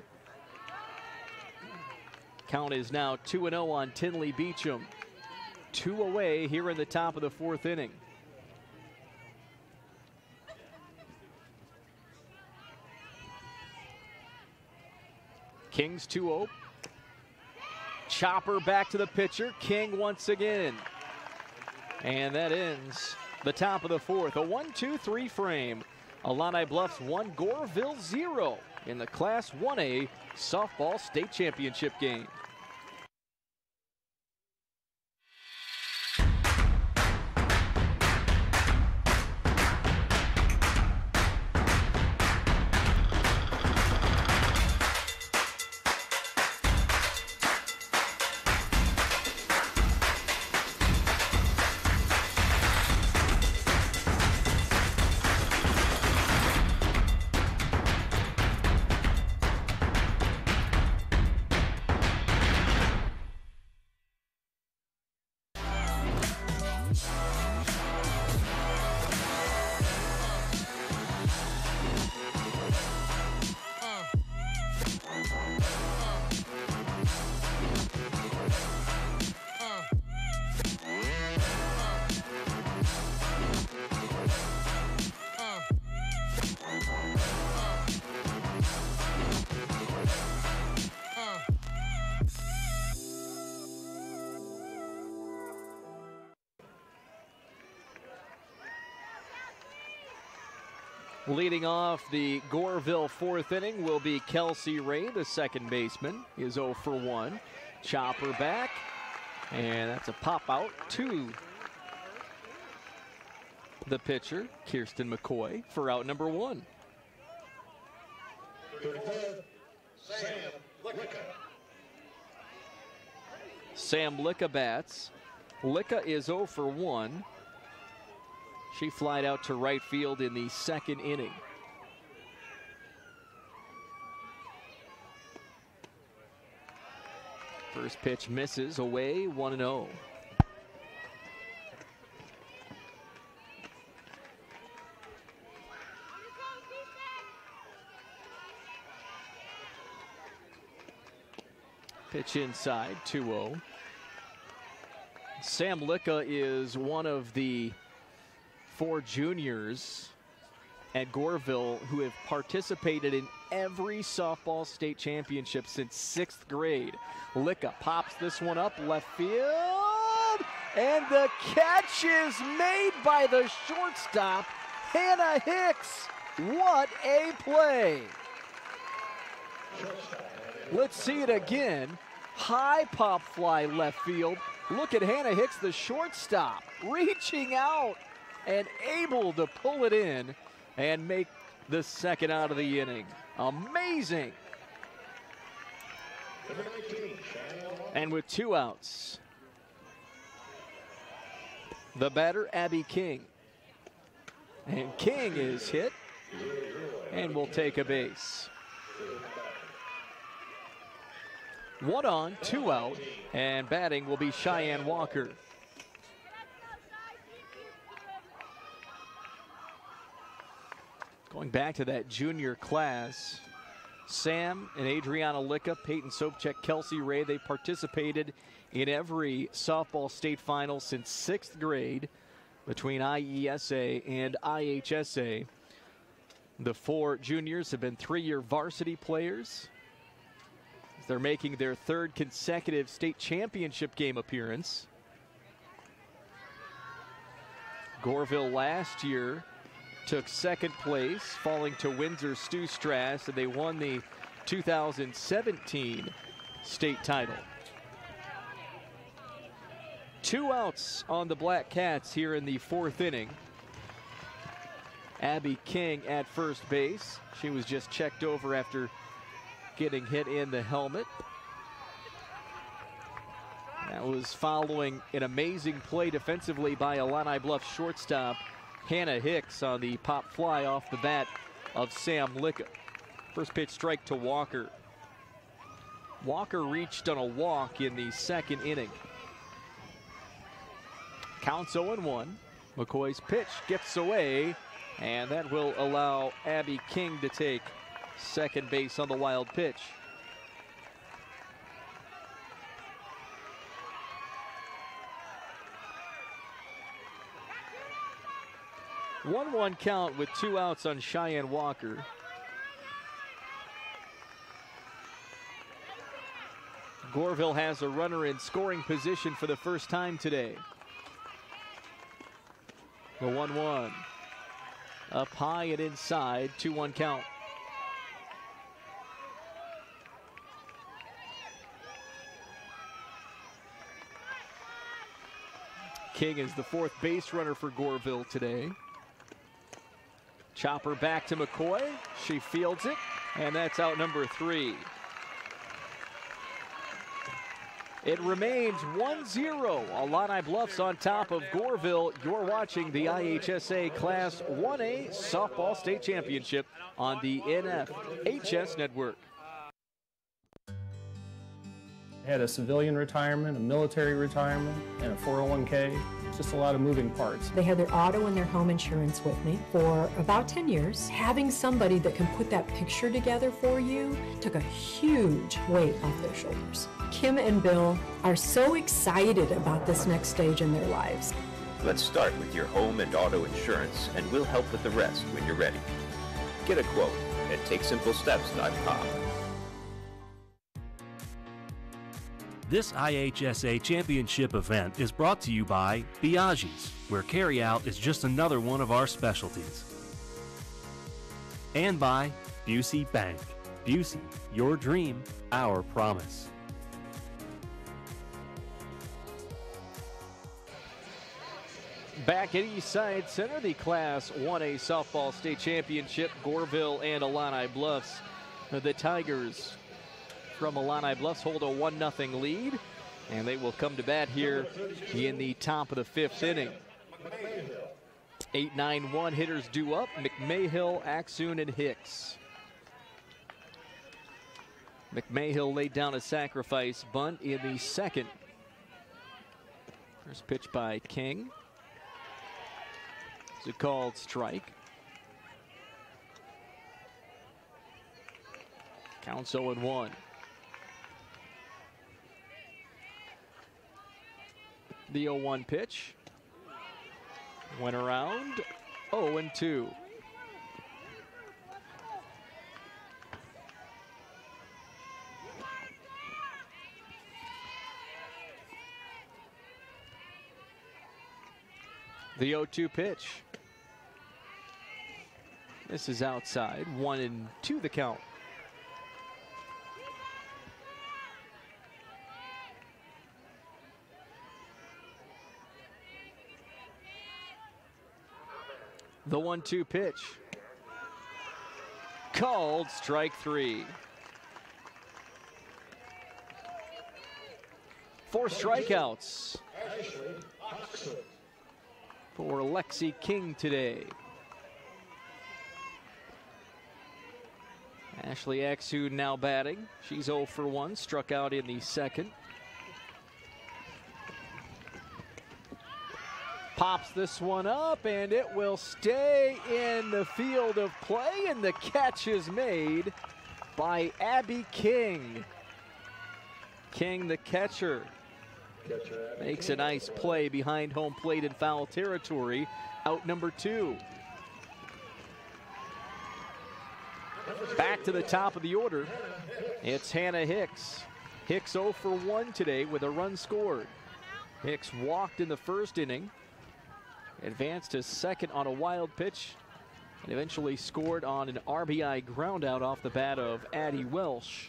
Count is now 2 0 on Tinley Beecham. Two away here in the top of the fourth inning. Kings 2 0. Chopper back to the pitcher. King once again. And that ends the top of the fourth. A 1 2 3 frame. Illini Bluffs 1, Goreville 0 in the Class 1A Softball State Championship game. Leading off the Goreville fourth inning will be Kelsey Ray, the second baseman, is 0 for 1. Chopper back, and that's a pop out to the pitcher, Kirsten McCoy, for out number one. Sam Licka. Sam Licka bats. Licka is 0 for 1. She flied out to right field in the second inning. First pitch misses away 1 0. Pitch inside 2 0. Sam Licka is one of the four juniors at Goreville who have participated in every softball state championship since sixth grade. Licka pops this one up left field, and the catch is made by the shortstop, Hannah Hicks. What a play! Let's see it again. High pop fly left field. Look at Hannah Hicks, the shortstop, reaching out and able to pull it in and make the second out of the inning. Amazing. And with two outs, the batter, Abby King. And King is hit and will take a base. One on, two out, and batting will be Cheyenne Walker. Going back to that junior class, Sam and Adriana Licka, Peyton Sopchek, Kelsey Ray, they participated in every softball state final since sixth grade between IESA and IHSA. The four juniors have been three year varsity players. They're making their third consecutive state championship game appearance. Goreville last year took second place, falling to Windsor Stew-Stras, and they won the 2017 state title. Two outs on the Black Cats here in the fourth inning. Abby King at first base. She was just checked over after getting hit in the helmet. That was following an amazing play defensively by Illini Bluff shortstop Hannah Hicks on the pop fly off the bat of Sam Licka. First pitch strike to Walker. Walker reached on a walk in the second inning. Counts 0 1. McCoy's pitch gets away, and that will allow Abby King to take second base on the wild pitch. One one count with two outs on Cheyenne Walker. Goreville has a runner in scoring position for the first time today. The 1 1. Up high and inside, 2 1 count. King is the fourth base runner for Goreville today. Chopper back to McCoy. She fields it, and that's out number three. It remains 1-0. Illini Bluffs on top of Goreville. You're watching the IHSA Class 1A Softball State Championship on the NFHS Network. Had a civilian retirement, a military retirement, and a 401k. It's just a lot of moving parts. They had their auto and their home insurance with me for about 10 years. Having somebody that can put that picture together for you took a huge weight off their shoulders. Kim and Bill are so excited about this next stage in their lives. Let's start with your home and auto insurance, and we'll help with the rest when you're ready. Get a quote at TakeSimpleSteps.com. This IHSA Championship event is brought to you by Biaggi's, where carryout is just another one of our specialties. And by Busey Bank. Busey, your dream, our promise. Back at Eastside Center, the Class 1A Softball State Championship, Goreville and Illini Bluffs. The Tigers from Illini Bluffs hold a 1 0 lead, and they will come to bat here in the top of the fifth inning. 8 9 1 hitters due up McMahill, Axoon, and Hicks. McMahill laid down a sacrifice bunt in the second. First pitch by King. It's a called strike. Counts 0 1. The 0 1 pitch. Went around 0 2. The 0 2 pitch. This is outside. One and two the count. The one two pitch. Called strike three. Four strikeouts for Lexi King today. Ashley Axu now batting. She's 0 for 1, struck out in the second. Pops this one up, and it will stay in the field of play, and the catch is made by Abby King. King, the catcher, makes a nice play behind home plate in foul territory. Out number two. Back to the top of the order. It's Hannah Hicks. Hicks 0 for 1 today with a run scored. Hicks walked in the first inning advanced to second on a wild pitch and eventually scored on an RBI groundout off the bat of Addie Welsh.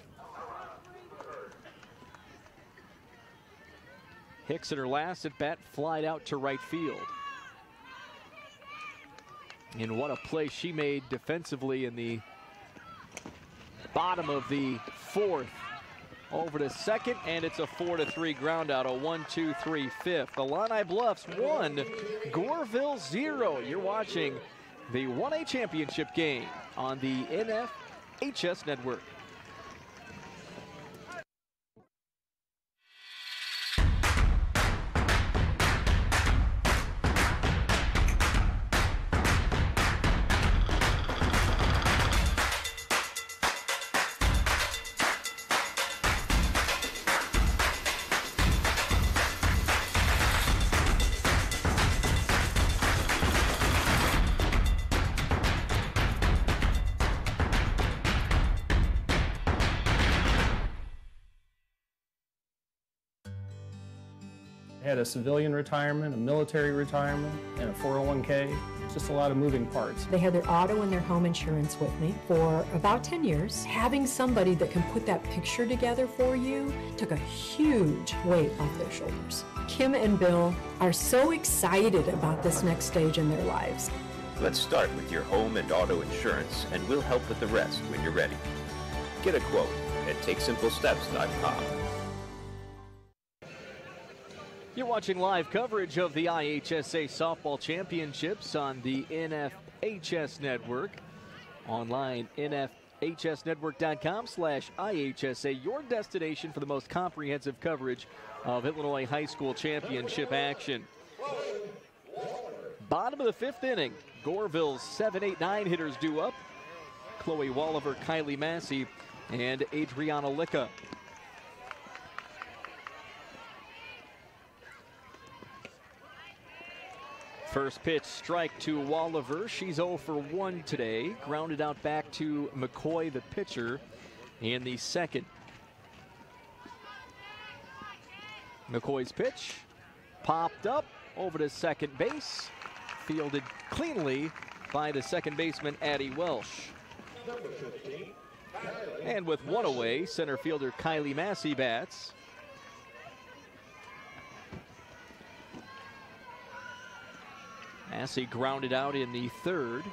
Hicks in her last at bat flied out to right field. And what a play she made defensively in the bottom of the fourth. Over to second, and it's a four to three ground out, a one, two, three, fifth. Illini Bluffs one, Goreville zero. You're watching the 1A championship game on the NFHS network. A civilian retirement, a military retirement, and a 401k. Just a lot of moving parts. They had their auto and their home insurance with me for about 10 years. Having somebody that can put that picture together for you took a huge weight off their shoulders. Kim and Bill are so excited about this next stage in their lives. Let's start with your home and auto insurance, and we'll help with the rest when you're ready. Get a quote at TakeSimpleSteps.com. You're watching live coverage of the IHSA Softball Championships on the NFHS Network. Online, nfhsnetwork.com slash IHSA, your destination for the most comprehensive coverage of Illinois High School Championship action. Bottom of the fifth inning, Goreville's 7 8 9 hitters due up. Chloe Walliver, Kylie Massey, and Adriana Licka. First pitch strike to Walliver. She's 0 for 1 today. Grounded out back to McCoy, the pitcher, in the second. McCoy's pitch popped up over to second base. Fielded cleanly by the second baseman, Addie Welsh. And with one away, center fielder Kylie Massey bats. Massey grounded out in the third.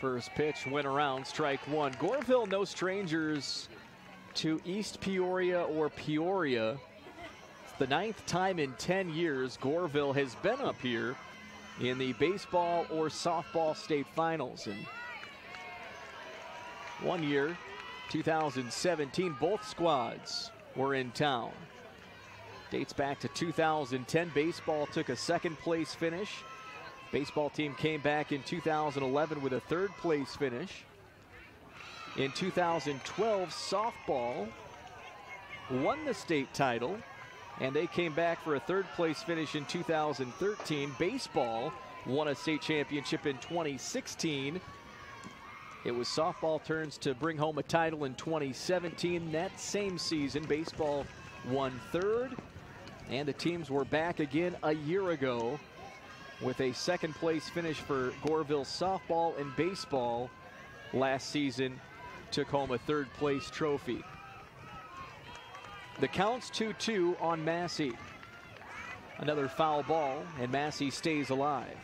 First pitch went around, strike one. Goreville, no strangers to East Peoria or Peoria. It's the ninth time in 10 years Goreville has been up here in the baseball or softball state finals. And one year, 2017, both squads were in town. Dates back to 2010. Baseball took a second place finish. Baseball team came back in 2011 with a third place finish. In 2012, softball won the state title, and they came back for a third place finish in 2013. Baseball won a state championship in 2016 it was softball turns to bring home a title in 2017. That same season, baseball won third, and the teams were back again a year ago with a second place finish for Goreville softball and baseball last season. Took home a third place trophy. The count's 2 2 on Massey. Another foul ball, and Massey stays alive.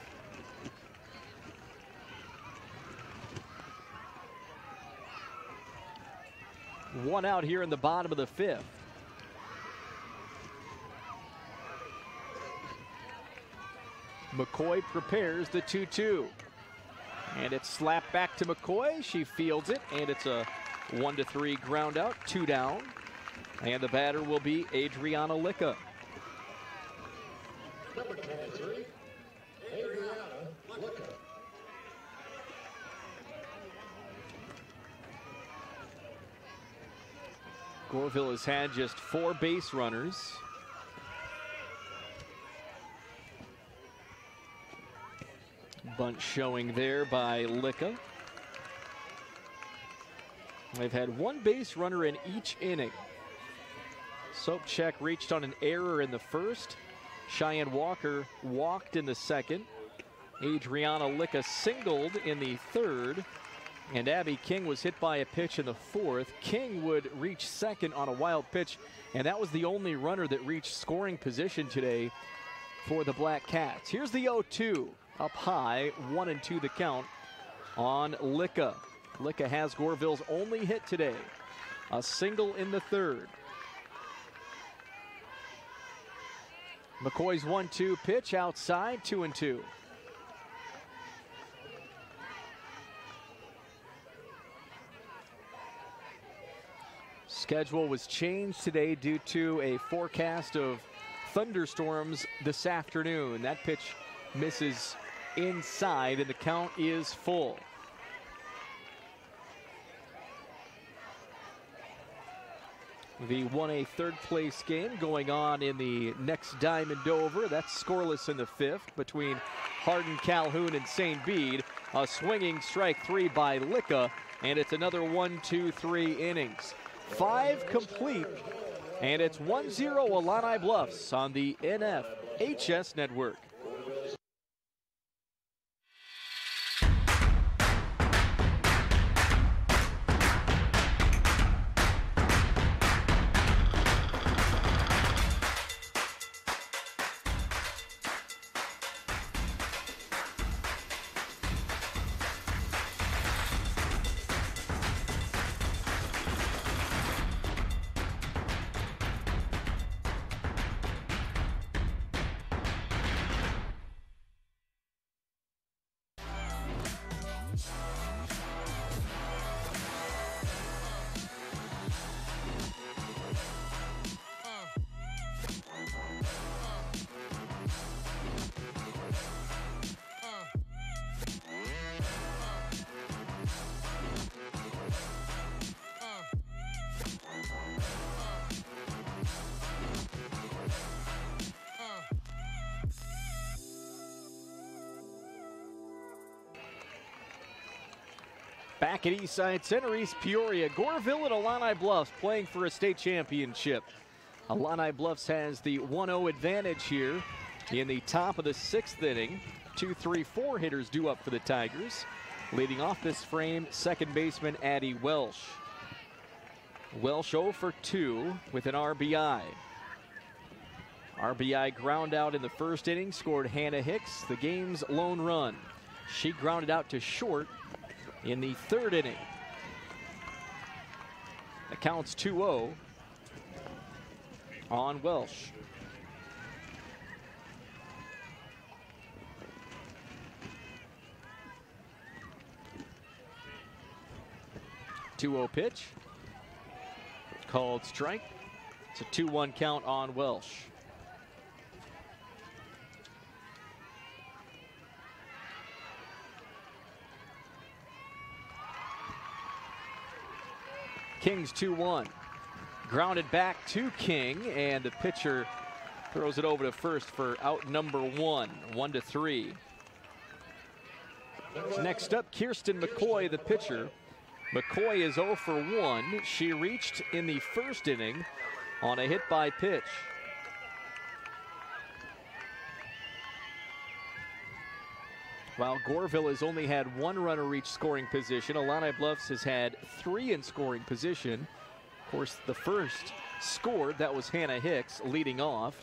One out here in the bottom of the fifth. McCoy prepares the 2 2. And it's slapped back to McCoy. She fields it, and it's a 1 to 3 ground out, two down. And the batter will be Adriana Licka. Number 23, Adriana Licka. Goreville has had just four base runners. Bunt showing there by Licka. They've had one base runner in each inning. Sopchek reached on an error in the first. Cheyenne Walker walked in the second. Adriana Licka singled in the third. And Abby King was hit by a pitch in the fourth. King would reach second on a wild pitch, and that was the only runner that reached scoring position today for the Black Cats. Here's the 0 2 up high, 1 and 2 the count on Licka. Licka has Goreville's only hit today, a single in the third. McCoy's 1 2 pitch outside, 2 and 2. Schedule was changed today due to a forecast of thunderstorms this afternoon. That pitch misses inside, and the count is full. The 1A third place game going on in the next Diamond Over. That's scoreless in the fifth between Hardin, Calhoun, and St. Bede. A swinging strike three by Licka, and it's another one, two, three innings. Five complete, and it's 1 0 Illini Bluffs on the NFHS network. Back at Eastside Center, East Peoria, Goreville and Illini Bluffs playing for a state championship. Illini Bluffs has the 1-0 advantage here in the top of the sixth inning. Two, three, four hitters due up for the Tigers. Leading off this frame, second baseman Addie Welsh. Welsh 0 for 2 with an RBI. RBI ground out in the first inning, scored Hannah Hicks, the game's lone run. She grounded out to short in the third inning. The count's 2 0 on Welsh. Two zero pitch. Called strike. It's a 2 1 count on Welsh. Kings 2 1. Grounded back to King, and the pitcher throws it over to first for out number one, one to three. Next up, Kirsten McCoy, the pitcher. McCoy is 0 for 1. She reached in the first inning on a hit by pitch. While Goreville has only had one runner reach scoring position, Illini Bluffs has had three in scoring position. Of course, the first scored, that was Hannah Hicks leading off.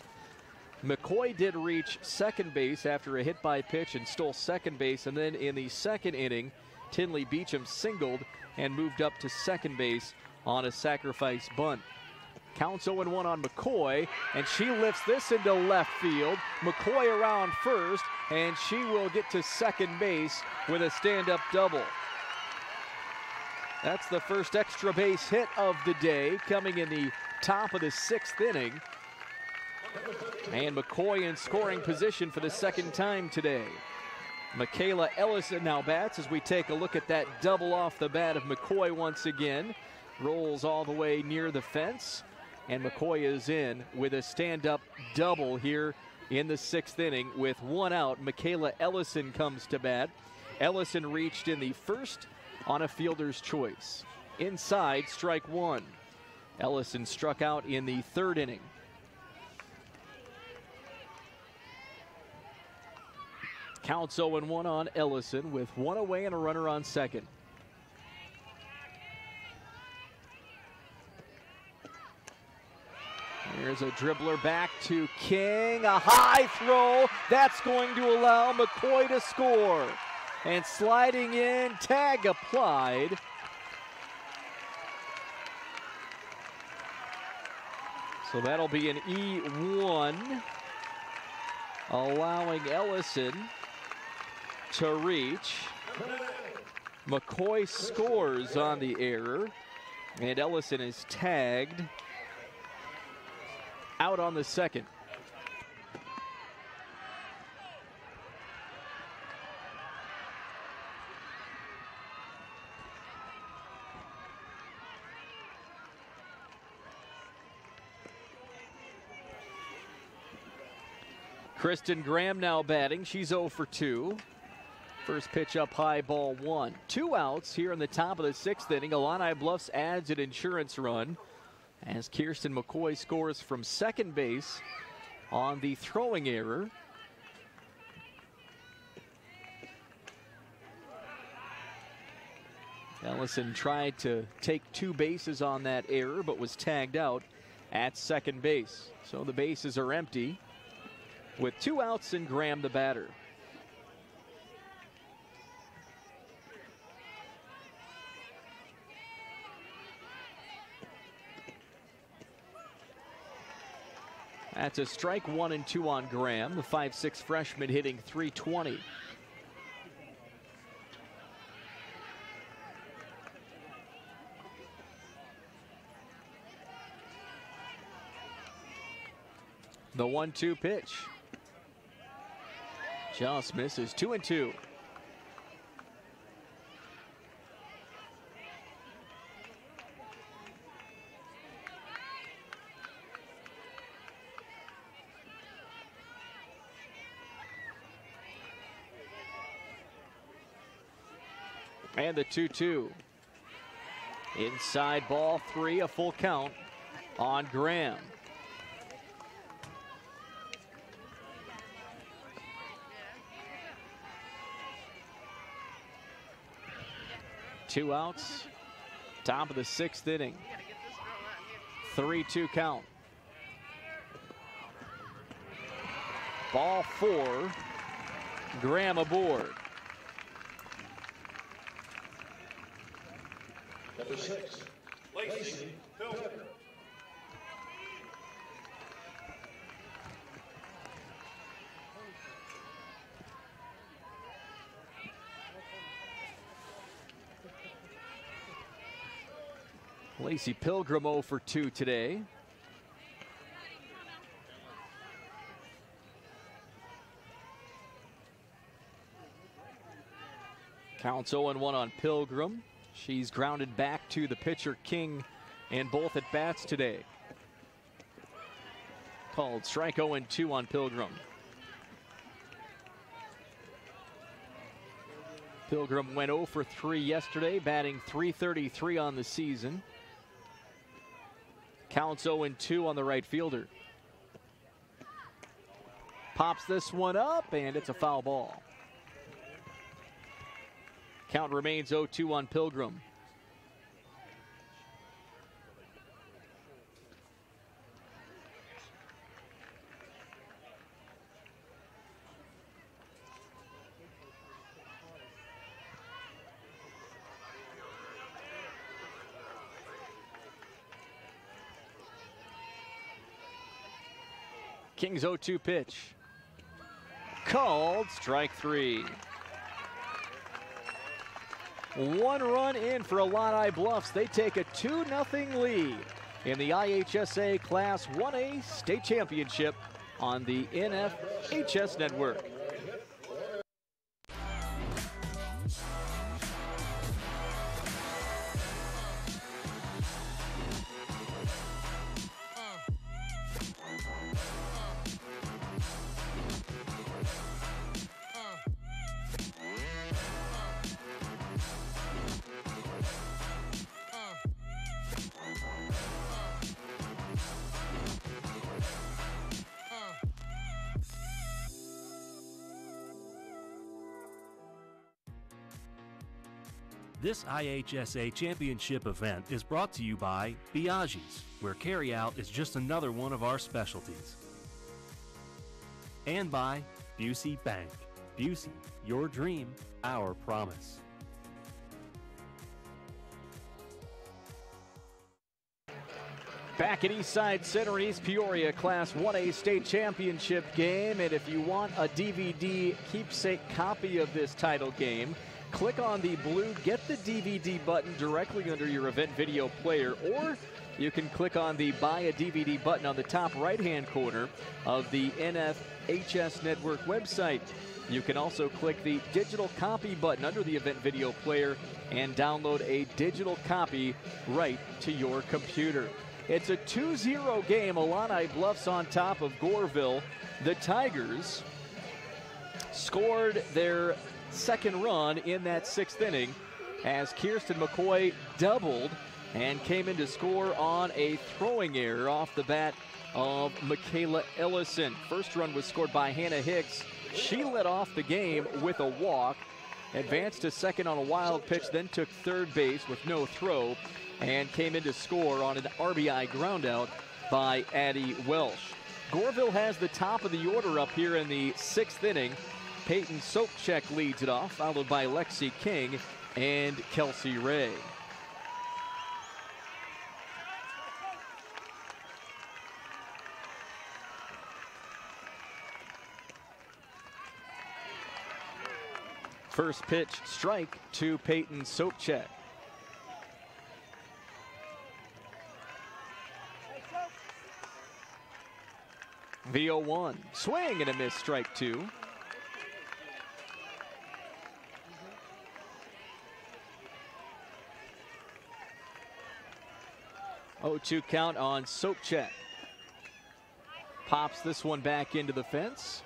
McCoy did reach second base after a hit by pitch and stole second base. And then in the second inning, Tinley Beecham singled and moved up to second base on a sacrifice bunt. Counts 0 1 on McCoy, and she lifts this into left field. McCoy around first, and she will get to second base with a stand up double. That's the first extra base hit of the day, coming in the top of the sixth inning. And McCoy in scoring position for the second time today. Michaela Ellison now bats as we take a look at that double off the bat of McCoy once again. Rolls all the way near the fence. And McCoy is in with a stand up double here in the sixth inning with one out. Michaela Ellison comes to bat. Ellison reached in the first on a fielder's choice. Inside, strike one. Ellison struck out in the third inning. Counts 0 1 on Ellison with one away and a runner on second. Here's a dribbler back to King. A high throw. That's going to allow McCoy to score. And sliding in, tag applied. So that'll be an E1, allowing Ellison to reach. McCoy scores on the error, and Ellison is tagged out on the second. Kristen Graham now batting. She's 0 for 2. First pitch up high, ball one. Two outs here in the top of the sixth inning. Illini Bluffs adds an insurance run as Kirsten McCoy scores from second base on the throwing error. Ellison tried to take two bases on that error, but was tagged out at second base. So the bases are empty with two outs and Graham the batter. That's a strike one and two on Graham, the five-six freshman hitting 320. The one-two pitch. Just misses two and two. And the 2 2. Inside ball three, a full count on Graham. Two outs, top of the sixth inning. 3 2 count. Ball four, Graham aboard. Number six, Lacey Pilgrim. Lacey Pilgrim 0 for 2 today. Counts 0 and 1 on Pilgrim. She's grounded back to the pitcher King and both at bats today. Called strike 0 2 on Pilgrim. Pilgrim went 0 for 3 yesterday, batting 333 on the season. Counts 0 2 on the right fielder. Pops this one up, and it's a foul ball. Count remains 0 2 on Pilgrim. Kings 0 2 pitch. Called strike three. One run in for Illini Bluffs. They take a 2 0 lead in the IHSA Class 1A State Championship on the NFHS Network. IHSA Championship event is brought to you by Biaggi's, where carryout is just another one of our specialties. And by Busey Bank. Busey, your dream, our promise. Back at Eastside Center East Peoria Class 1A State Championship game. And if you want a DVD keepsake copy of this title game, click on the blue Get the DVD button directly under your event video player, or you can click on the Buy a DVD button on the top right hand corner of the NFHS Network website. You can also click the digital copy button under the event video player and download a digital copy right to your computer. It's a 2 0 game. Illini Bluffs on top of Goreville. The Tigers scored their second run in that sixth inning as Kirsten McCoy doubled and came in to score on a throwing error off the bat of Michaela Ellison. First run was scored by Hannah Hicks. She led off the game with a walk, advanced to second on a wild pitch, then took third base with no throw and came in to score on an RBI groundout by Addie Welsh. Goreville has the top of the order up here in the sixth inning. Peyton Sopchek leads it off, followed by Lexi King and Kelsey Ray. First pitch strike to Peyton Sopchek. VO1. Swing and a miss, strike two. Oh, two count on Sopchek. Pops this one back into the fence.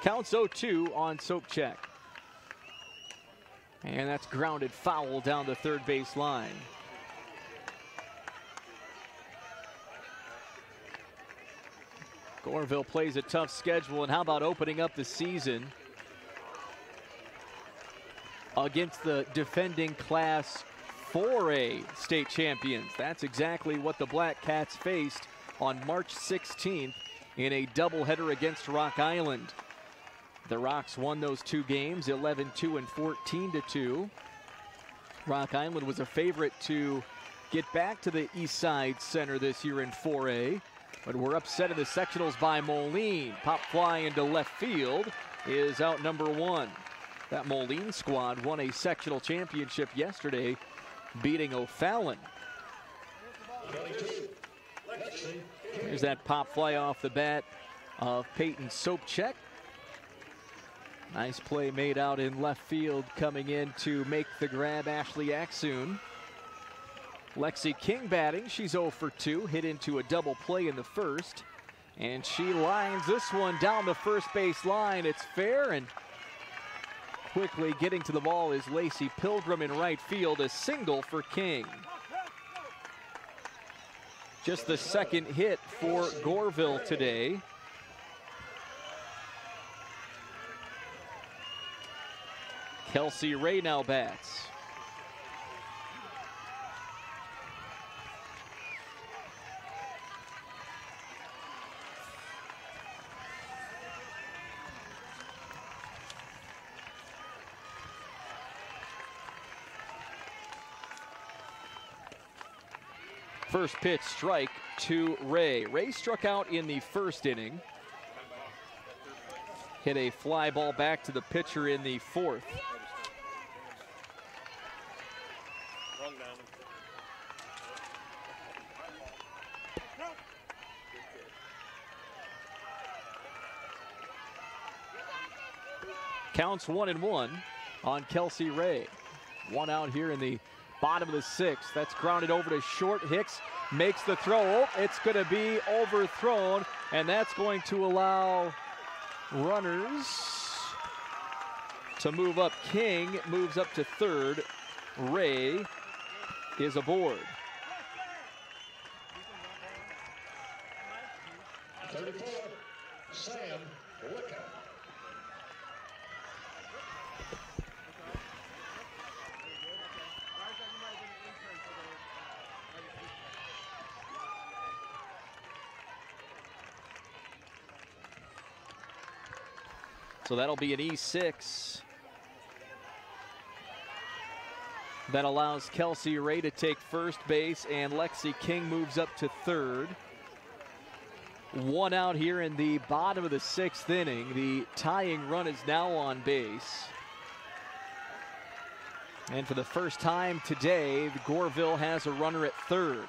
Counts 0-2 on Sopchek. And that's grounded foul down the third base line. Goreville plays a tough schedule, and how about opening up the season against the defending Class 4A state champions? That's exactly what the Black Cats faced on March 16th in a doubleheader against Rock Island. The Rocks won those two games 11 2 and 14 2. Rock Island was a favorite to get back to the East Side Center this year in 4A, but we're upset in the sectionals by Moline. Pop fly into left field is out number one. That Moline squad won a sectional championship yesterday, beating O'Fallon. There's that pop fly off the bat of Peyton Sopchek. Nice play made out in left field coming in to make the grab Ashley Axoon. Lexi King batting. She's 0 for 2. Hit into a double play in the first. And she lines this one down the first base line. It's fair and quickly getting to the ball is Lacey Pilgrim in right field. A single for King. Just the second hit for Goreville today. Kelsey Ray now bats. First pitch strike to Ray. Ray struck out in the first inning. Hit a fly ball back to the pitcher in the fourth. Counts one and one on Kelsey Ray. One out here in the bottom of the sixth. That's grounded over to short. Hicks makes the throw. It's going to be overthrown, and that's going to allow runners to move up. King moves up to third. Ray is aboard. So that'll be an E6. That allows Kelsey Ray to take first base, and Lexi King moves up to third. One out here in the bottom of the sixth inning. The tying run is now on base. And for the first time today, Goreville has a runner at third.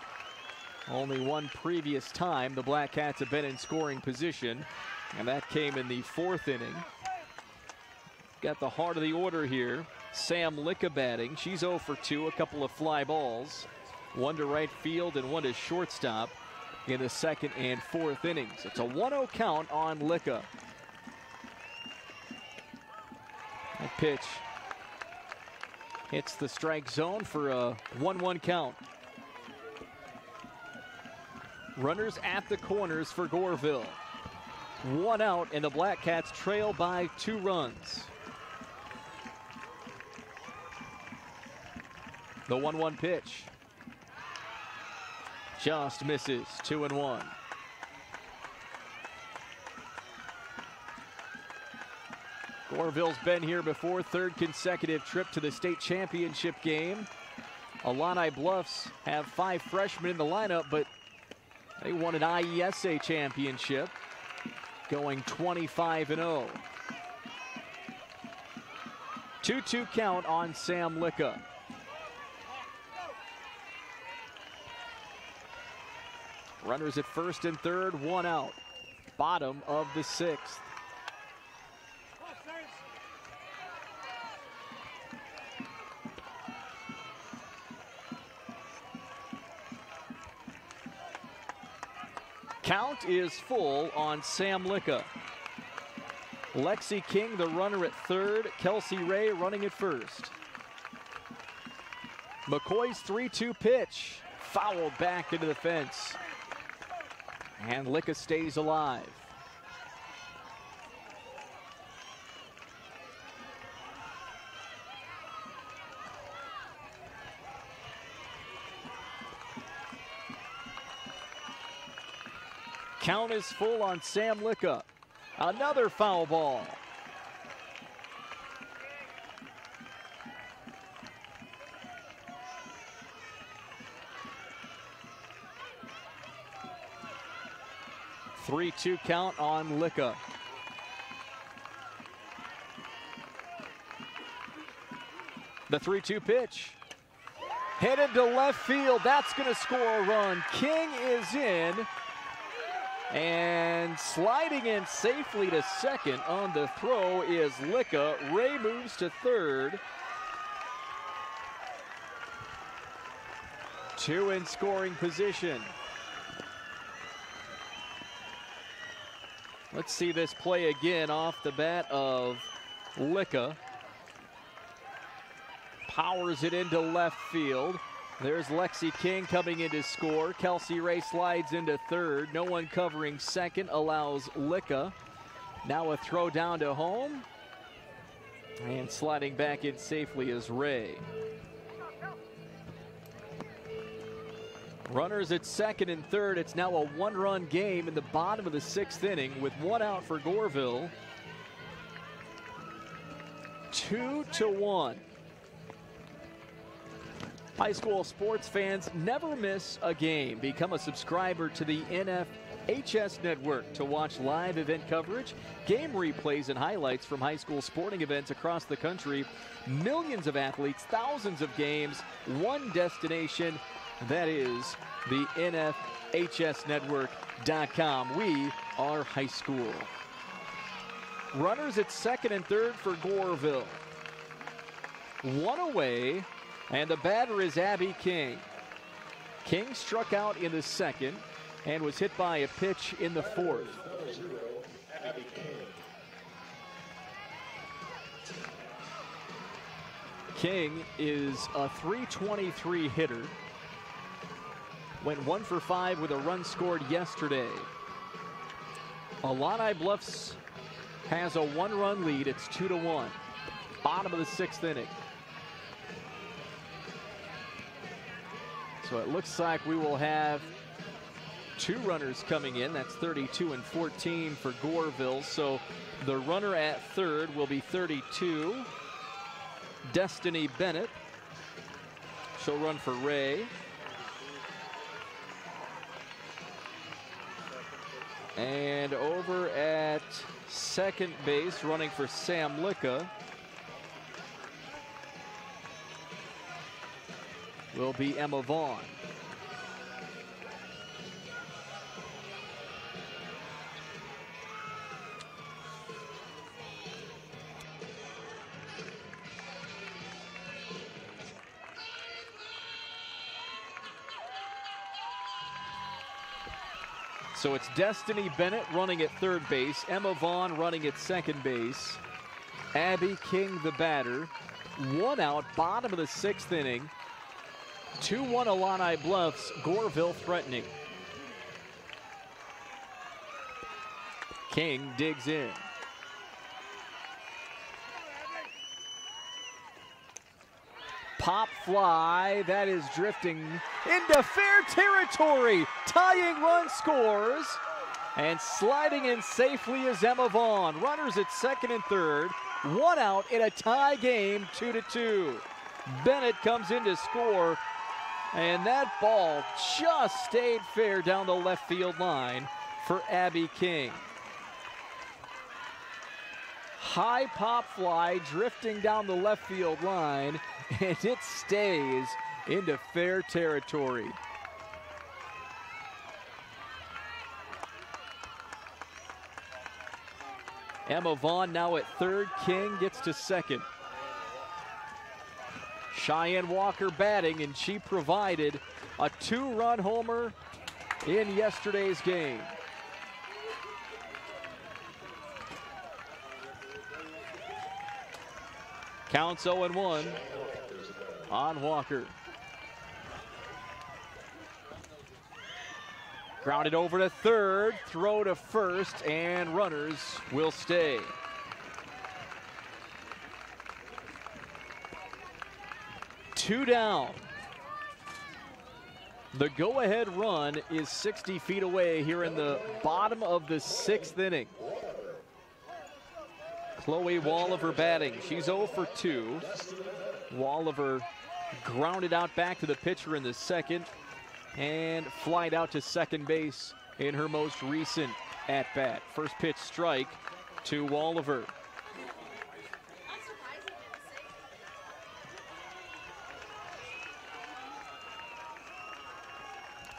Only one previous time the Black Cats have been in scoring position, and that came in the fourth inning. Got the heart of the order here. Sam Licka batting. She's 0 for 2, a couple of fly balls. One to right field and one to shortstop in the second and fourth innings. It's a 1 0 count on Licka. That pitch hits the strike zone for a 1 1 count. Runners at the corners for Goreville. One out, and the Black Cats trail by two runs. The 1 1 pitch. Just misses. 2 and 1. Goreville's been here before, third consecutive trip to the state championship game. Illini Bluffs have five freshmen in the lineup, but they won an IESA championship, going 25 and 0. 2 2 count on Sam Licka. Runners at first and third, one out. Bottom of the sixth. Count is full on Sam Licka. Lexi King, the runner at third. Kelsey Ray running at first. McCoy's 3 2 pitch. Fouled back into the fence. And Licka stays alive. Count is full on Sam Licka. Another foul ball. Three-two count on Licka. The 3-2 pitch. Headed to left field. That's going to score a run. King is in. And sliding in safely to second on the throw is Licka. Ray moves to third. Two in scoring position. Let's see this play again off the bat of Licka. Powers it into left field. There's Lexi King coming in to score. Kelsey Ray slides into third. No one covering second allows Licka. Now a throw down to home. And sliding back in safely is Ray. Runners at second and third. It's now a one run game in the bottom of the sixth inning with one out for Goreville. Two to one. High school sports fans never miss a game. Become a subscriber to the NFHS network to watch live event coverage, game replays, and highlights from high school sporting events across the country. Millions of athletes, thousands of games, one destination. That is the NFHSnetwork.com. We are high school. Runners at second and third for Goreville. One away and the batter is Abby King. King struck out in the second and was hit by a pitch in the fourth. King is a 323 hitter. Went one for five with a run scored yesterday. Illini Bluffs has a one-run lead. It's two to one. Bottom of the sixth inning. So it looks like we will have two runners coming in. That's 32 and 14 for Goreville. So the runner at third will be 32. Destiny Bennett. She'll run for Ray. And over at second base, running for Sam Licka, will be Emma Vaughn. So it's Destiny Bennett running at third base, Emma Vaughn running at second base, Abby King the batter. One out, bottom of the sixth inning. 2 1 Illini Bluffs, Goreville threatening. King digs in. Pop fly, that is drifting into fair territory. Tying run scores. And sliding in safely is Emma Vaughn. Runners at second and third. One out in a tie game, two to two. Bennett comes in to score. And that ball just stayed fair down the left field line for Abby King. High pop fly drifting down the left field line, *laughs* and it stays into fair territory. Emma Vaughn now at third. King gets to second. Cheyenne Walker batting, and she provided a two run homer in yesterday's game. Counts 0 1 on Walker. Grounded over to third, throw to first, and runners will stay. Two down. The go-ahead run is 60 feet away here in the bottom of the sixth inning. Chloe Walliver batting. She's 0 for 2. Walliver grounded out back to the pitcher in the second and flied out to second base in her most recent at bat. First pitch strike to Walliver.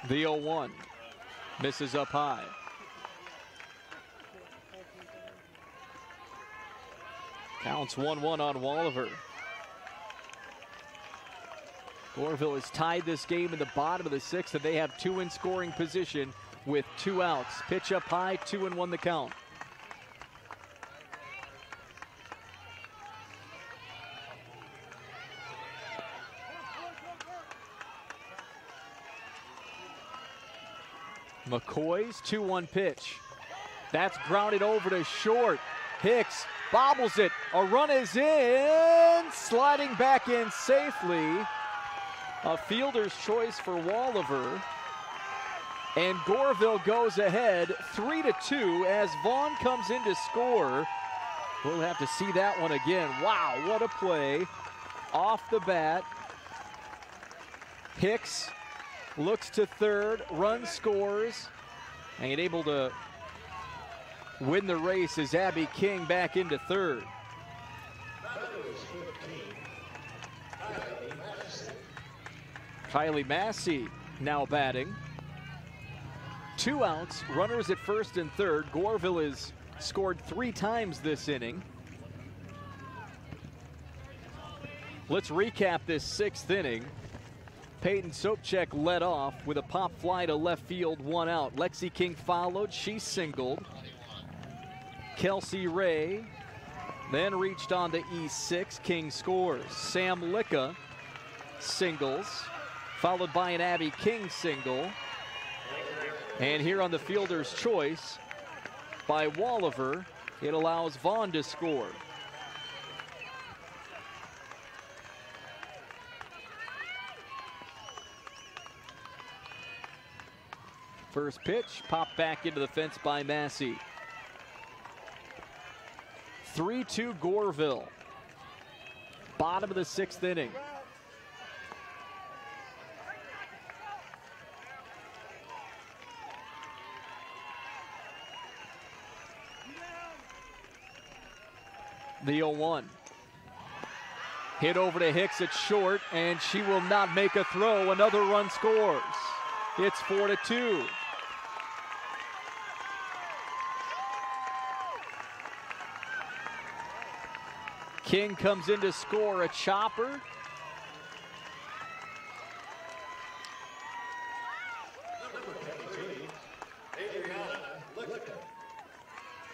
The 0 1 misses up high. Counts 1 1 on Walliver. Goreville has tied this game in the bottom of the sixth, and they have two in scoring position with two outs. Pitch up high, two and one the count. McCoy's 2 1 pitch. That's grounded over to short. Hicks bobbles it. A run is in. Sliding back in safely. A fielder's choice for Walliver. And Goreville goes ahead 3 to 2 as Vaughn comes in to score. We'll have to see that one again. Wow, what a play. Off the bat. Hicks looks to third, run scores, and able to win the race as Abby King back into third. Kylie Massey now batting. Two outs, runners at first and third. Goreville has scored three times this inning. Let's recap this sixth inning. Peyton Sopchek led off with a pop fly to left field, one out. Lexi King followed, she singled. Kelsey Ray then reached on to E6, King scores. Sam Licka singles, followed by an Abby King single. And here on the fielder's choice, by Walliver. It allows Vaughn to score. First pitch, popped back into the fence by Massey. 3 2 Goreville. Bottom of the sixth inning. The 0 1. Hit over to Hicks at short, and she will not make a throw. Another run scores. It's 4 to 2. King comes in to score a chopper.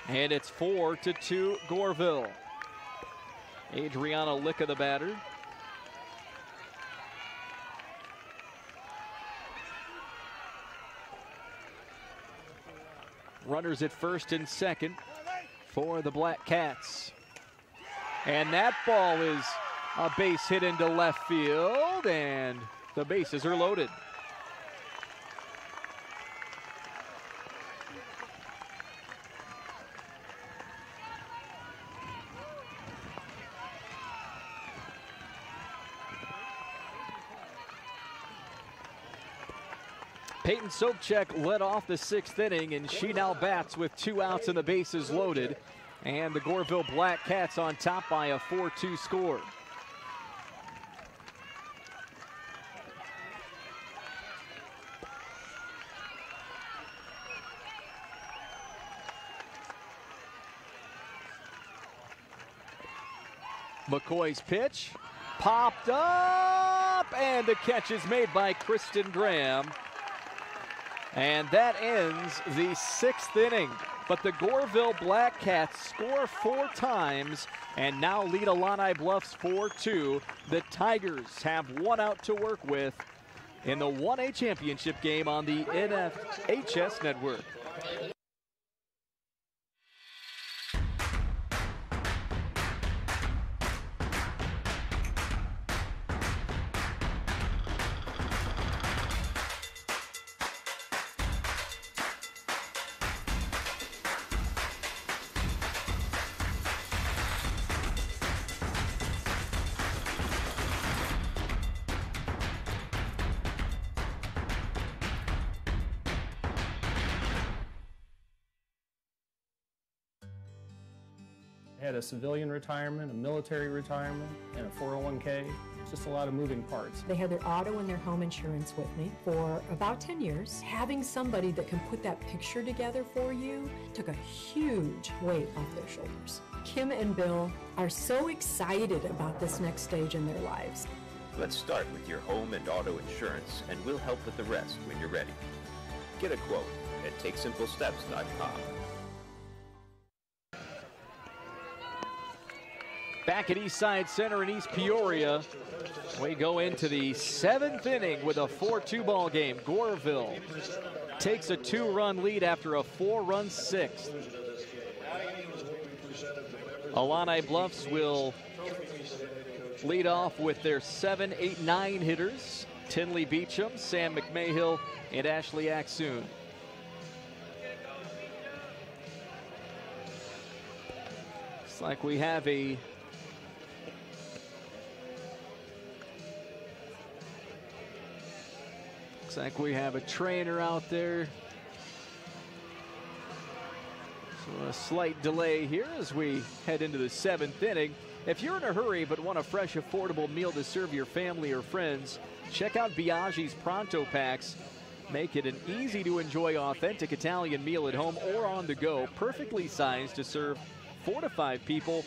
And it's four to two Goreville. Adriana Licka the batter. Runners at first and second for the Black Cats. And that ball is a base hit into left field, and the bases are loaded. Peyton Sopchek led off the sixth inning, and she now bats with two outs and the bases loaded. And the Goreville Black Cats on top by a 4 2 score. McCoy's pitch popped up, and the catch is made by Kristen Graham. And that ends the sixth inning. But the Goreville Black Cats score four times and now lead Illini Bluffs 4-2. The Tigers have one out to work with in the 1A championship game on the NFHS network. A civilian retirement, a military retirement, and a 401k. It's just a lot of moving parts. They had their auto and their home insurance with me for about 10 years. Having somebody that can put that picture together for you took a huge weight off their shoulders. Kim and Bill are so excited about this next stage in their lives. Let's start with your home and auto insurance, and we'll help with the rest when you're ready. Get a quote at TakeSimpleSteps.com. Back at Eastside Center in East Peoria, we go into the seventh inning with a 4-2 ball game. Goreville takes a two-run lead after a four-run sixth. Illini Bluffs will lead off with their seven, eight, nine hitters. Tinley Beecham, Sam McMahill, and Ashley Axoon. Looks like we have a like we have a trainer out there. So a slight delay here as we head into the seventh inning. If you're in a hurry but want a fresh, affordable meal to serve your family or friends, check out Biaggi's Pronto Packs. Make it an easy to enjoy authentic Italian meal at home or on the go, perfectly sized to serve four to five people.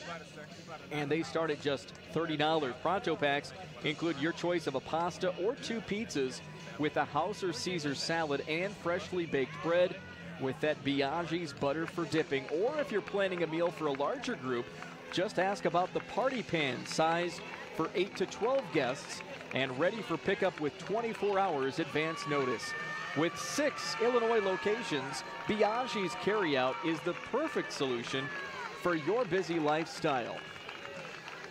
And they start at just $30. Pronto Packs include your choice of a pasta or two pizzas with a house or Caesar salad and freshly baked bread with that Biaggi's butter for dipping. Or if you're planning a meal for a larger group, just ask about the party pan size for 8 to 12 guests and ready for pickup with 24 hours advance notice. With six Illinois locations, Biaggi's Carryout is the perfect solution for your busy lifestyle.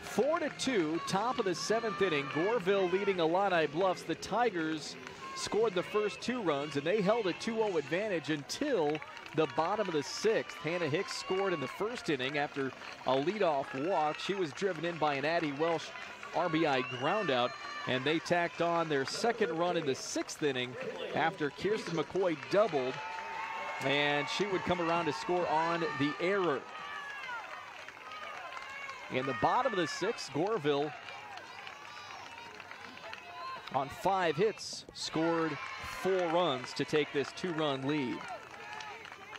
Four to two, top of the seventh inning. Goreville leading Illini Bluffs. The Tigers scored the first two runs, and they held a 2-0 advantage until the bottom of the sixth. Hannah Hicks scored in the first inning after a leadoff walk. She was driven in by an Addie Welsh RBI groundout, and they tacked on their second run in the sixth inning after Kirsten McCoy doubled, and she would come around to score on the error. In the bottom of the sixth, Goreville on five hits scored four runs to take this two-run lead.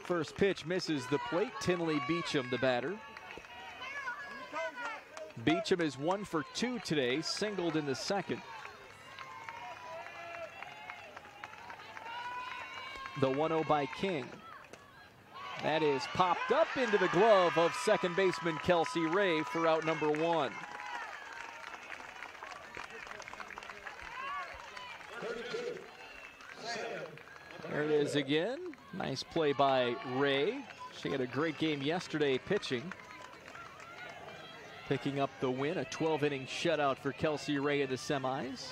First pitch misses the plate. Tinley Beecham, the batter. Beecham is one for two today, singled in the second. The 1 0 by King. That is popped up into the glove of second baseman Kelsey Ray for out number one. There it is again. Nice play by Ray. She had a great game yesterday pitching. Picking up the win, a 12 inning shutout for Kelsey Ray in the semis.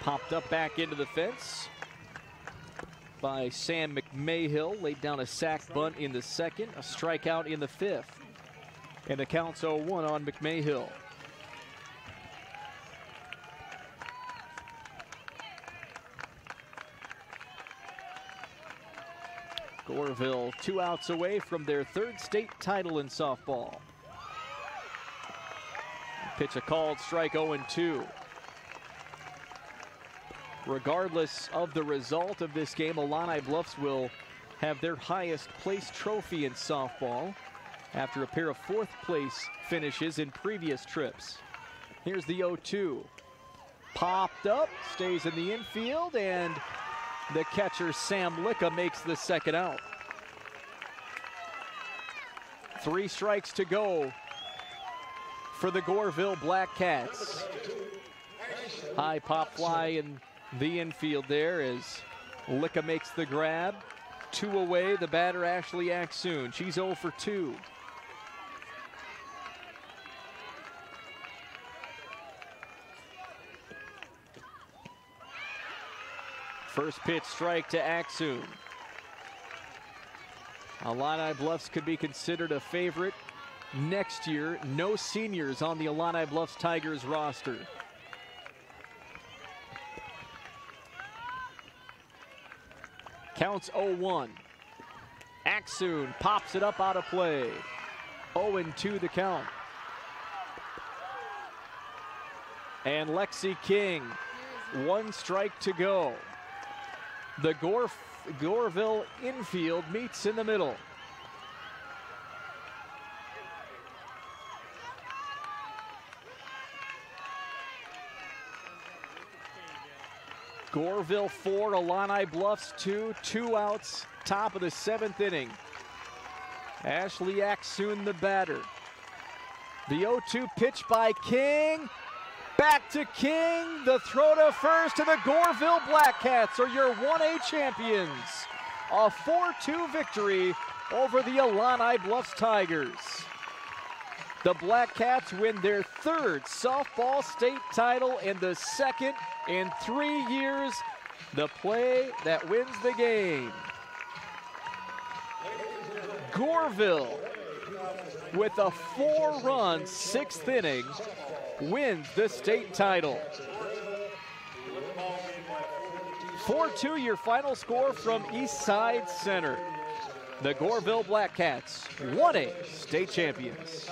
Popped up back into the fence by Sam McMahill. Laid down a sac bunt in the second, a strikeout in the fifth. And the count's 0 1 on McMahill. Goreville two outs away from their third state title in softball. Pitch a called strike 0 2. Regardless of the result of this game, Illini Bluffs will have their highest place trophy in softball after a pair of fourth place finishes in previous trips. Here's the 0 2. Popped up, stays in the infield, and the catcher, Sam Licka, makes the second out. Three strikes to go for the Goreville Black Cats. High pop fly in the infield there as Licka makes the grab. Two away, the batter Ashley Axoon. She's 0 for 2. First pitch strike to Axoon. Illini Bluffs could be considered a favorite next year. No seniors on the Illini Bluffs Tigers roster. Counts 0-1. Axoon pops it up out of play. 0-2 the count. And Lexi King, one strike to go. The Gore, Goreville infield meets in the middle. Goreville four, Illini Bluffs two, two outs, top of the seventh inning. Ashley Axoon the batter. The 0-2 pitch by King. Back to King. The throw to first to the Goreville Black Cats are your 1A champions. A 4-2 victory over the Illini Bluffs Tigers. The Black Cats win their third softball state title and the second in three years. The play that wins the game. Goreville, with a four-run sixth inning, wins the state title. 4-2 your final score from Eastside Center. The Goreville Black Cats, 1A state champions.